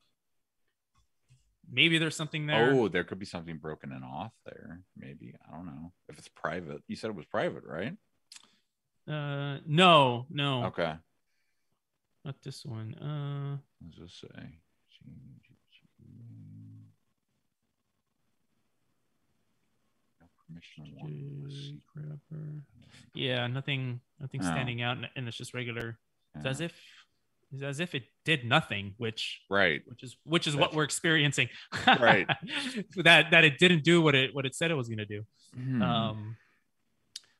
Speaker 1: Maybe there's something there.
Speaker 2: Oh, there could be something broken and off there. Maybe I don't know if it's private. You said it was private, right?
Speaker 1: Uh, no, no,
Speaker 2: Okay.
Speaker 1: not this one. Uh,
Speaker 2: Let's just say. No permission one. was-
Speaker 1: grabber. Yeah, nothing, nothing
Speaker 2: Oh.
Speaker 1: standing out, and- it's just regular. It's as if, it's as if it did nothing, which
Speaker 2: Right.
Speaker 1: which is which is what we're experiencing.
Speaker 2: Right.
Speaker 1: that that it didn't do what it what it said it was going to do.
Speaker 2: Hmm.
Speaker 1: Um,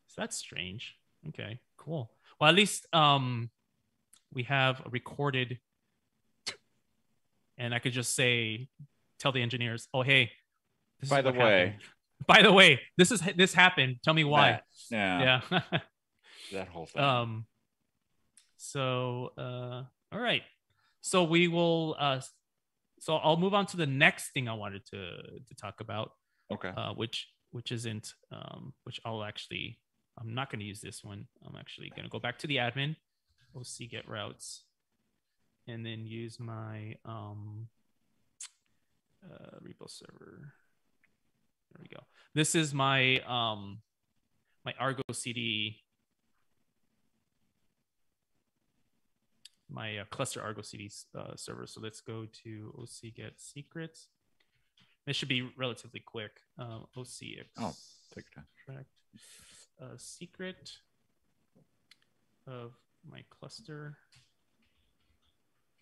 Speaker 1: so that's strange. Okay, cool. Well, at least um, we have a recorded, and I could just say, tell the engineers, oh hey, this
Speaker 2: By
Speaker 1: is
Speaker 2: the way,
Speaker 1: happened. by the way, this is this happened. Tell me why.
Speaker 2: that- yeah,
Speaker 1: Yeah.
Speaker 2: that whole thing.
Speaker 1: um. So uh, all right. So we will. Uh, so I'll move on to the next thing I wanted to to talk about
Speaker 2: okay.
Speaker 1: uh, which which isn't um, which I'll actually I'm not going to use this one. I'm actually going to go back to the admin, OC get routes, and then use my um, uh, repo server. There we go. This is my um, my Argo CD. My uh, cluster Argo CD uh, server. So let's go to OC get secrets. This should be relatively quick. Um, OC
Speaker 2: Oh, take your time.
Speaker 1: extract a secret of my cluster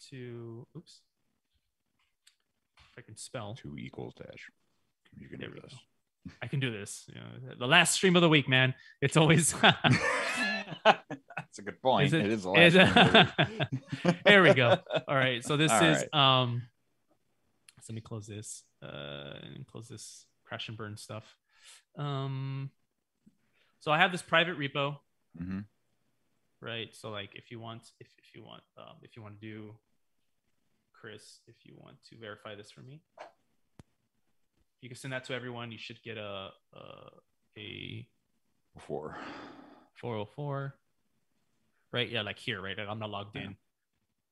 Speaker 1: to oops. if I can spell.
Speaker 2: Two equals dash. You can
Speaker 1: There
Speaker 2: do this.
Speaker 1: I can do this. You know, the last stream of the week, man. It's always.
Speaker 2: That's a good point.
Speaker 1: Is it-
Speaker 2: it is the last of
Speaker 1: there we go. All right. So this
Speaker 2: All
Speaker 1: is um. So let me close this. Uh, and close this crash and burn stuff. Um. So I have this private repo,
Speaker 2: Mhm.
Speaker 1: right? So like, if you want, if if you want, um, if you want to do, Chris, if you want to verify this for me, you can send that to everyone. You should get a a, a
Speaker 2: Before.
Speaker 1: 404 right yeah like here right i'm not logged
Speaker 2: Yeah.
Speaker 1: in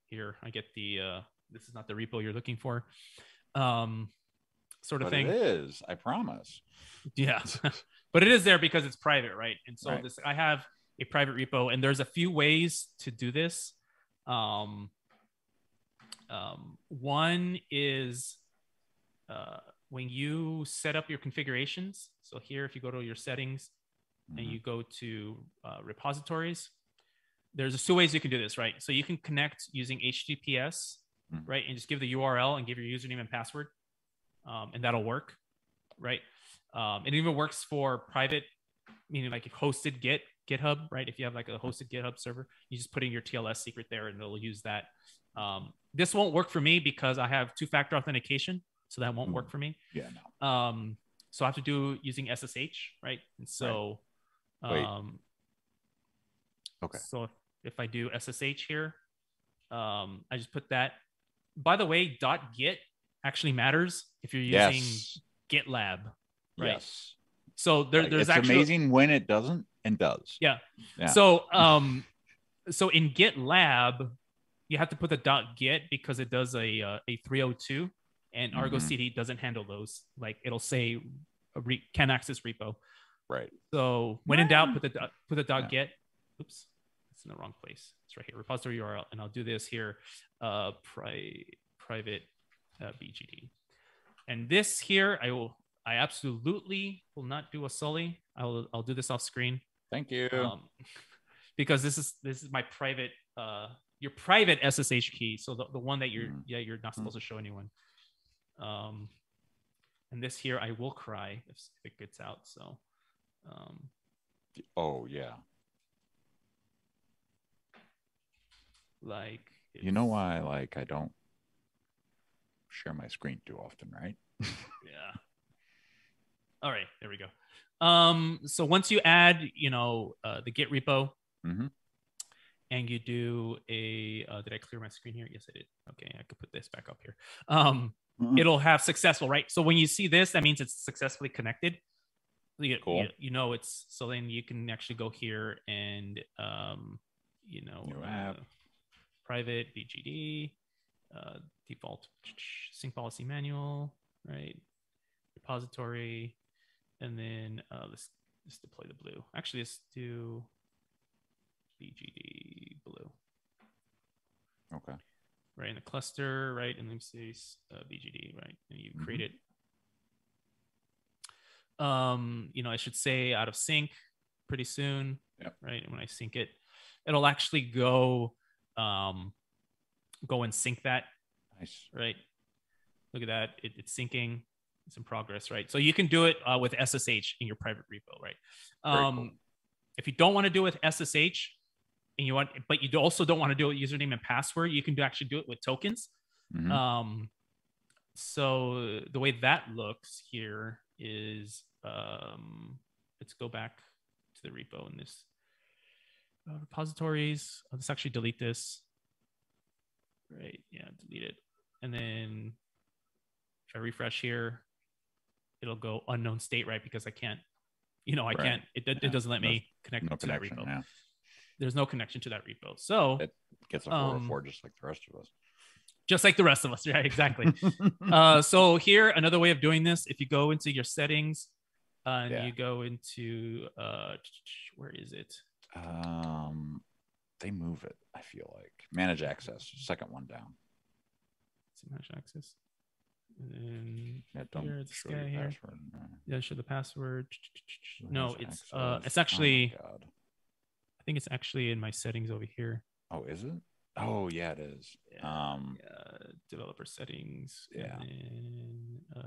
Speaker 1: here i get the uh this is not the repo you're looking for um sort of
Speaker 2: But
Speaker 1: thing
Speaker 2: it is. I promise.
Speaker 1: yeah but it is there because it's private right and so
Speaker 2: Right.
Speaker 1: this i have a private repo and there's a few ways to do this um um one is uh when you set up your configurations so here if you go to your settings and
Speaker 2: Mhm.
Speaker 1: you go to uh, repositories, there's two ways you can do this, right? So you can connect using HTTPS,
Speaker 2: Mhm.
Speaker 1: right, and just give the URL and give your username and password, um, and that'll work, right? Um, it even works for private, meaning like if hosted Git GitHub, right? If you have like a hosted GitHub server, you just put in your TLS secret there, and it'll use that. Um, this won't work for me because I have two-factor authentication, so that won't work for me
Speaker 2: Yeah, no.
Speaker 1: um so i have to do using ssh right and so
Speaker 2: Wait.
Speaker 1: um
Speaker 2: Okay.
Speaker 1: so if, if i do ssh here um i just put that by the way dot git actually matters if you're using
Speaker 2: Yes.
Speaker 1: gitlab right
Speaker 2: Yes.
Speaker 1: so there,
Speaker 2: Like,
Speaker 1: there's
Speaker 2: it's
Speaker 1: actually
Speaker 2: amazing when it doesn't and does.
Speaker 1: Yeah.
Speaker 2: Yeah.
Speaker 1: So um so in GitLab, you have to put the dot git because it does a uh, a 302 and Argo
Speaker 2: Mhm.
Speaker 1: CD doesn't handle those. Like it'll say a re- can access repo.
Speaker 2: Right.
Speaker 1: So when in doubt, put the dot, put the dot
Speaker 2: Yeah.
Speaker 1: get. Oops, it's in the wrong place. It's right here. Repository URL, and I'll do this here. Uh, pri- private uh, BGD, and this here I will. I absolutely will not do a Sully. I'll I'll do this off screen
Speaker 2: Thank you.
Speaker 1: um, because this is this is my private uh your private SSH key. So the, the one that you're
Speaker 2: Mhm.
Speaker 1: yeah you're not supposed to show anyone. Um, and this here I will cry if, if it gets out. So um,
Speaker 2: oh yeah.
Speaker 1: like
Speaker 2: You know why like I don't share my screen too often, right?
Speaker 1: Yeah. All right, there we go. Um, so once you add, you know, uh, the Git repo,
Speaker 2: Mhm.
Speaker 1: and you do a, uh, did I clear my screen here? Yes, I did. Okay, I could put this back up here. Um,
Speaker 2: Mhm.
Speaker 1: it'll have successful, right? So when you see this, that means it's successfully connected. You,
Speaker 2: Cool.
Speaker 1: you, you know it's so then you can actually go here and um, you know, uh, private BGD, uh, default sync policy manual, right? Repository, and then uh, let's let's deploy the blue. Actually, let's do BGD blue
Speaker 2: Okay.
Speaker 1: Right in the cluster, right? And then say uh, BGD, right? And you create it. Um, you know, I should say out of sync pretty soon,
Speaker 2: Yep.
Speaker 1: right? And when I sync it, it'll actually go, um, go and sync that,
Speaker 2: Nice.
Speaker 1: right? Look at that, it, it's syncing. It's in progress, right? So you can do it uh, with SSH in your private repo, right? Um,
Speaker 2: cool.
Speaker 1: If you don't want to do it with SSH, and you want, but you also don't want to do it username and password, you can do actually do it with tokens.
Speaker 2: Mhm.
Speaker 1: Um, so the way that looks here is, um, let's go back to the repo in this uh, repositories. Let's actually delete this. Right, yeah, delete it, and then if I refresh here, it'll go unknown state, right? Because I can't, you know, I
Speaker 2: Right.
Speaker 1: can't. It, it
Speaker 2: Yeah,
Speaker 1: doesn't let
Speaker 2: no-
Speaker 1: me connect
Speaker 2: no
Speaker 1: to that repo.
Speaker 2: Yeah.
Speaker 1: There's no connection to that repo. So
Speaker 2: It- Gets a
Speaker 1: Um,
Speaker 2: 404 just like the rest of us.
Speaker 1: just like the rest of us, Yeah, Exactly. uh, so here, another way of doing this, if you go into your settings uh, and
Speaker 2: Yeah.
Speaker 1: you go into, uh, where is it?
Speaker 2: um, they move it. I feel like manage access, second one down.
Speaker 1: Is manage access? And then
Speaker 2: Yeah, don't
Speaker 1: Here, this
Speaker 2: show
Speaker 1: guy here.
Speaker 2: password. No.
Speaker 1: yeah, show the password. No,
Speaker 2: Manage
Speaker 1: it's uh, it's
Speaker 2: Oh
Speaker 1: actually,
Speaker 2: God.
Speaker 1: I think it's actually in my settings over here.
Speaker 2: Oh, is it? Oh, yeah, it is.
Speaker 1: Yeah.
Speaker 2: Um,
Speaker 1: Uh, developer settings. and
Speaker 2: Yeah.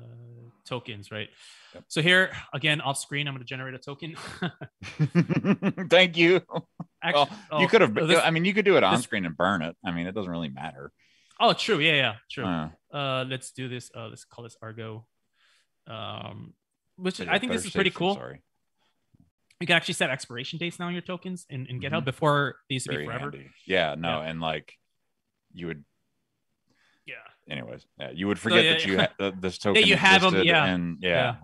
Speaker 1: tokens, right?
Speaker 2: Yep.
Speaker 1: So here again, off screen, I'm going to generate a token.
Speaker 2: Thank you.
Speaker 1: Actually,
Speaker 2: well, you could have.
Speaker 1: oh, this-
Speaker 2: I mean, you could do it on
Speaker 1: this-
Speaker 2: screen and burn it. I mean, it doesn't really matter.
Speaker 1: oh, true. Yeah, yeah, true.
Speaker 2: Uh,
Speaker 1: Uh, let's do this. Uh, let's call this Argo. Um, which I think this is pretty cool.
Speaker 2: Sorry.
Speaker 1: You can actually set expiration dates now on your tokens in, in GitHub
Speaker 2: Mhm.
Speaker 1: before they used to
Speaker 2: Very
Speaker 1: be forever.
Speaker 2: handy. Yeah. No,
Speaker 1: Yeah.
Speaker 2: and like you would.
Speaker 1: Yeah.
Speaker 2: Anyways, yeah, you would forget
Speaker 1: yeah,
Speaker 2: that you
Speaker 1: yeah.
Speaker 2: had this token.
Speaker 1: you have
Speaker 2: existed,
Speaker 1: yeah.
Speaker 2: And yeah.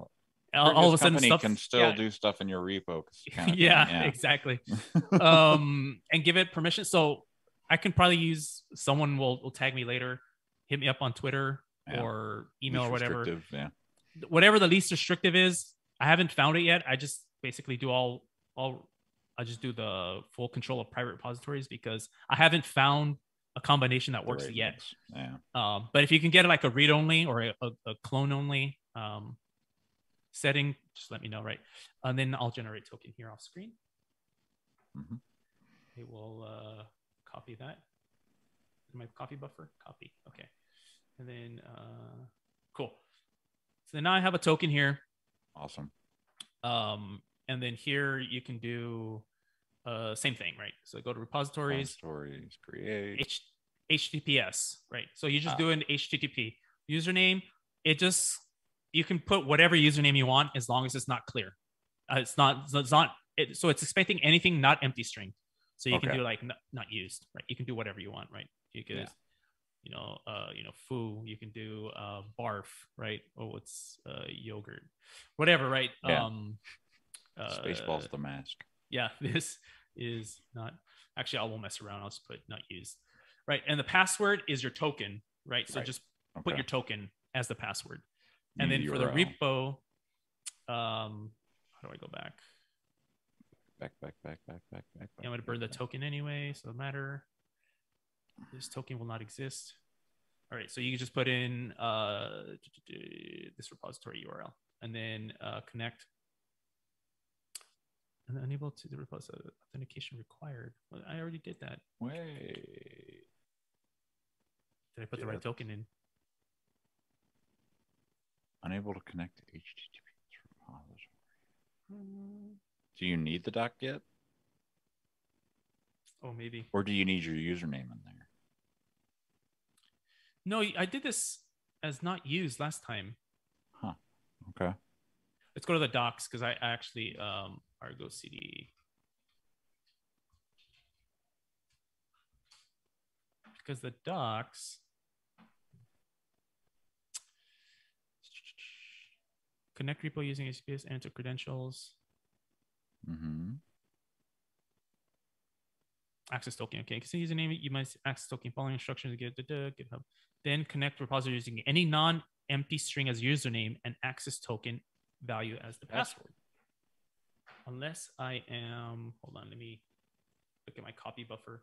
Speaker 1: All, all of a sudden, stuff
Speaker 2: can still do stuff in your repo. kind of
Speaker 1: yeah, exactly. um, and give it permission. So I can probably use someone will, will tag me later, hit me up on Twitter or email
Speaker 2: Least
Speaker 1: or whatever.
Speaker 2: Yeah.
Speaker 1: Whatever the least restrictive is, I haven't found it yet. I just basically do all all I just do the full control of private repositories because I haven't found a combination that works yet.
Speaker 2: Yeah.
Speaker 1: Um, but if you can get like a read only or a, a, clone only um, setting, just let me know, right? And then I'll generate token here off screen.
Speaker 2: Mhm.
Speaker 1: It will uh, copy that. My copy buffer, copy. Okay. And then, uh, cool. So now I have a token here.
Speaker 2: Awesome.
Speaker 1: Um, and then here you can do uh, same thing, right? So go to repositories,
Speaker 2: Stories. Create.
Speaker 1: H- HTTPS, right? So you just
Speaker 2: Ah.
Speaker 1: do an HTTP username. It just you can put whatever username you want as long as it's not clear. Uh, it's not. It's not. It, so it's expecting anything not empty string. So you can do like not, not used, right? You can do whatever you want, right? You can,
Speaker 2: Yeah.
Speaker 1: you know, uh, you know, foo. You can do uh, barf, right? Oh, it's uh, yogurt, whatever, right?
Speaker 2: Yeah.
Speaker 1: Um, uh,
Speaker 2: Spaceballs the mask.
Speaker 1: yeah, this is not actually I won't mess around. I'll just put not used. Right. And the password is your token, right? So
Speaker 2: Right.
Speaker 1: just
Speaker 2: Okay.
Speaker 1: put your token as the password. And then for the repo, um, how do I go back?
Speaker 2: back, back, back, back, back, back.
Speaker 1: I'm gonna burn the token anyway, so it matter. This token will not exist. All right, so you can just put in uh, this repository URL and then uh, connect. And unable to the repository authentication required. Well, I already did that.
Speaker 2: Wait.
Speaker 1: Did I put the
Speaker 2: Yeah.
Speaker 1: right token in?
Speaker 2: Unable to connect to HTTP repository. Do you need the dot git,
Speaker 1: Oh, maybe.
Speaker 2: or do you need your username in there?
Speaker 1: No, I did this as not used last time. Huh.
Speaker 2: Okay.
Speaker 1: Let's go to the docs because I I actually um Argo CD. Because the docs connect repo using HTTPS, and enter credentials,
Speaker 2: Mm-hmm.
Speaker 1: access token. Okay, because username you must access token following instructions to get da, GitHub. Then connect repository using any non-empty string as username and access token value as the password. Unless I am, hold on, let me look at my copy buffer.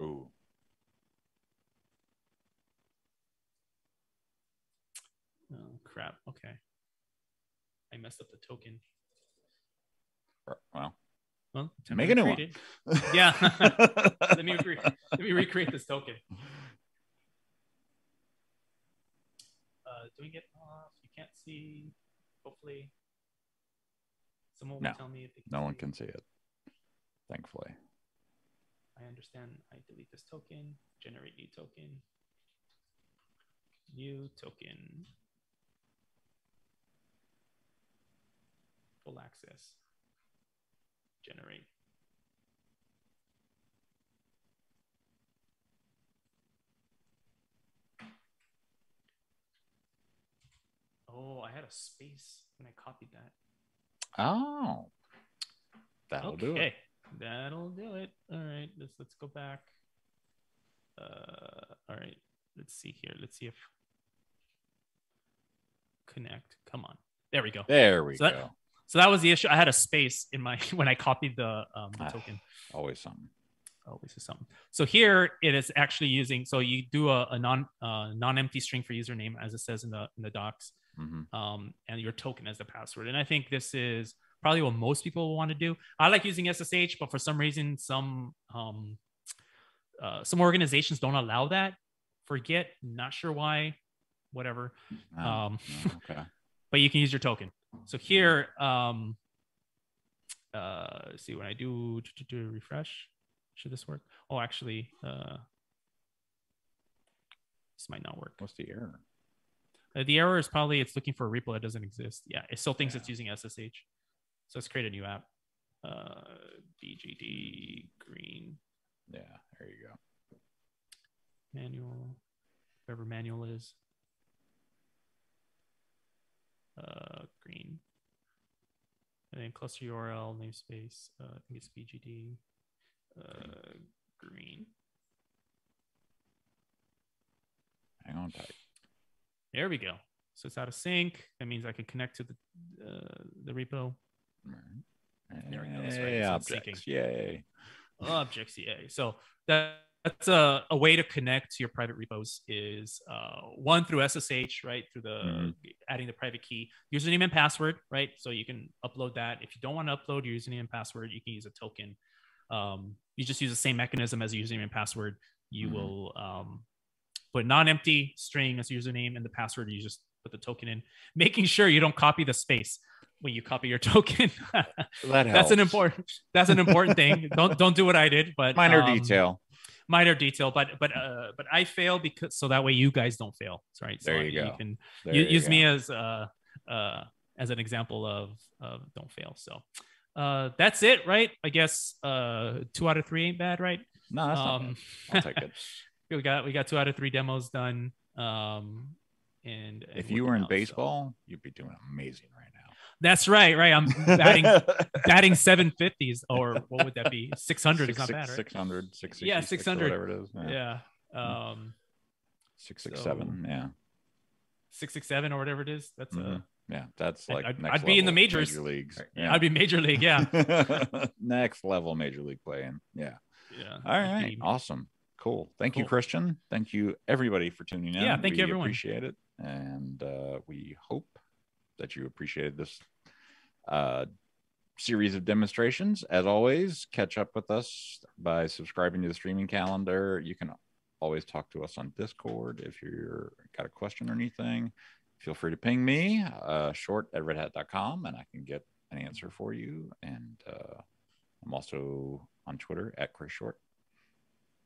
Speaker 2: Ooh.
Speaker 1: Oh crap. Okay. I messed up the token.
Speaker 2: Well,
Speaker 1: Well, to
Speaker 2: Make a new
Speaker 1: one. it. Yeah. let me re- let me recreate this token. Uh, doing it off. You can't see. Hopefully, someone will
Speaker 2: No.
Speaker 1: tell me if
Speaker 2: no one can see it. Thankfully.
Speaker 1: I understand. I delete this token. Generate new token. New token. Full access. Generate. Oh, I had a space when I copied that.
Speaker 2: Oh. That'll do it.
Speaker 1: okay, that'll do it. All right, let's let's go back. Uh, all right, let's see here. Let's see if connect. Come on, there we go.
Speaker 2: There we
Speaker 1: So that-
Speaker 2: go.
Speaker 1: So that was the issue. I had a space in my when I copied the um the
Speaker 2: Ah.
Speaker 1: token.
Speaker 2: Always something.
Speaker 1: Always is something. So here it is actually using. So you do a, a non uh, non empty string for username as it says in the in the docs,
Speaker 2: hmm
Speaker 1: um, and your token as the password. And I think this is probably what most people want to do. I like using SSH, but for some reason, some um, uh, some organizations don't allow that. Forget, not sure why, whatever.
Speaker 2: Oh,
Speaker 1: Um,
Speaker 2: okay.
Speaker 1: but you can use your token. So here, um, uh, let's see when I do, do, do refresh, should this work? Oh, actually, uh, this might not work.
Speaker 2: What's the error?
Speaker 1: Uh, the error is probably it's looking for a repo that doesn't exist. Yeah, it still thinks it's using SSH. So let's create a new app. Uh, BGD green
Speaker 2: Yeah, there you go.
Speaker 1: manual, whatever manual is. Uh, green. And then cluster URL namespace. Uh, I think it's BGD. Uh, green.
Speaker 2: Hang on tight.
Speaker 1: There we go. So it's out of sync. That means I can connect to the uh, the repo. There we go, that's right,
Speaker 2: Hey,
Speaker 1: so it's
Speaker 2: objects. Yay.
Speaker 1: objects yeah so that, that's a, a way to connect to your private repos is uh, one through ssh right through the
Speaker 2: Mhm.
Speaker 1: adding the private key username and password right so you can upload that if you don't want to upload your username and password you can use a token um, you just use the same mechanism as a username and password you
Speaker 2: Mhm.
Speaker 1: will um, put non-empty string as username and the password you just put the token in making sure you don't copy the space when you copy your token
Speaker 2: That
Speaker 1: that's an important that's an important thing don't don't do what i did but
Speaker 2: minor
Speaker 1: um,
Speaker 2: detail.
Speaker 1: minor detail but but uh but i fail because so that way you guys don't fail right so
Speaker 2: There you
Speaker 1: I-
Speaker 2: go.
Speaker 1: can
Speaker 2: There you
Speaker 1: use
Speaker 2: go.
Speaker 1: me as uh uh as an example of of don't fail so uh that's it right i guess uh two out of three ain't bad right
Speaker 2: No, that's not
Speaker 1: um
Speaker 2: bad. I'll take it.
Speaker 1: we got we got two out of three demos done um and, and
Speaker 2: If you were in
Speaker 1: out, so-
Speaker 2: baseball, you'd be doing amazing right now.
Speaker 1: that's right right i'm batting batting 750s or what would that be 600 is not
Speaker 2: six-
Speaker 1: bad right
Speaker 2: 600, 666
Speaker 1: Yeah, 600.
Speaker 2: whatever it is. Yeah.
Speaker 1: yeah um
Speaker 2: Six six seven. Yeah.
Speaker 1: six six seven or whatever it is. That's uh
Speaker 2: Mhm. Yeah. That's like
Speaker 1: I'd-
Speaker 2: next
Speaker 1: I'd be in the majors.
Speaker 2: Major leagues.
Speaker 1: I'd be major league. Yeah,
Speaker 2: next level major league playing. Yeah.
Speaker 1: yeah.
Speaker 2: All right. Awesome. Cool. Thank you, Christian. Thank you, everybody, for tuning in.
Speaker 1: Yeah, thank
Speaker 2: we
Speaker 1: you, everyone.
Speaker 2: Appreciate it, and uh, we hope that you appreciated this uh, series of demonstrations. As always, catch up with us by subscribing to the streaming calendar. You can always talk to us on Discord if you're got a question or anything. Feel free to ping me, uh, short at redhat.com, and I can get an answer for you. And uh, I'm also on Twitter at Chris Short.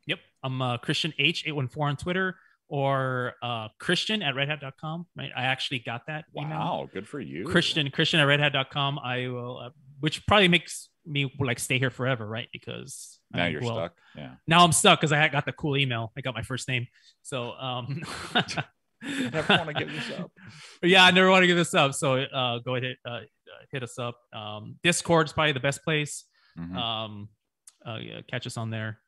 Speaker 1: Yep. I'm uh, Christian H814 on Twitter or uh, Christian at redhat.com. Right. I actually got that email.
Speaker 2: Wow, good for you.
Speaker 1: Christian, Christian at redhat.com. I will, uh, which probably makes me like stay here forever, right? Because
Speaker 2: Now
Speaker 1: I-
Speaker 2: you're
Speaker 1: well,
Speaker 2: stuck. Yeah.
Speaker 1: Now I'm stuck because I got the cool email. I got my first name. So, um,
Speaker 2: Never want to give this up.
Speaker 1: yeah, I never want to give this up. So, uh, go ahead, uh, hit us up. Um, Discord's probably the best place.
Speaker 2: Mhm.
Speaker 1: Um, uh, yeah, catch us on there.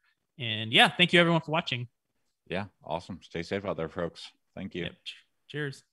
Speaker 1: And yeah, thank you everyone for watching.
Speaker 2: yeah. Awesome. Stay safe out there, folks. Thank you.
Speaker 1: Yep. Cheers.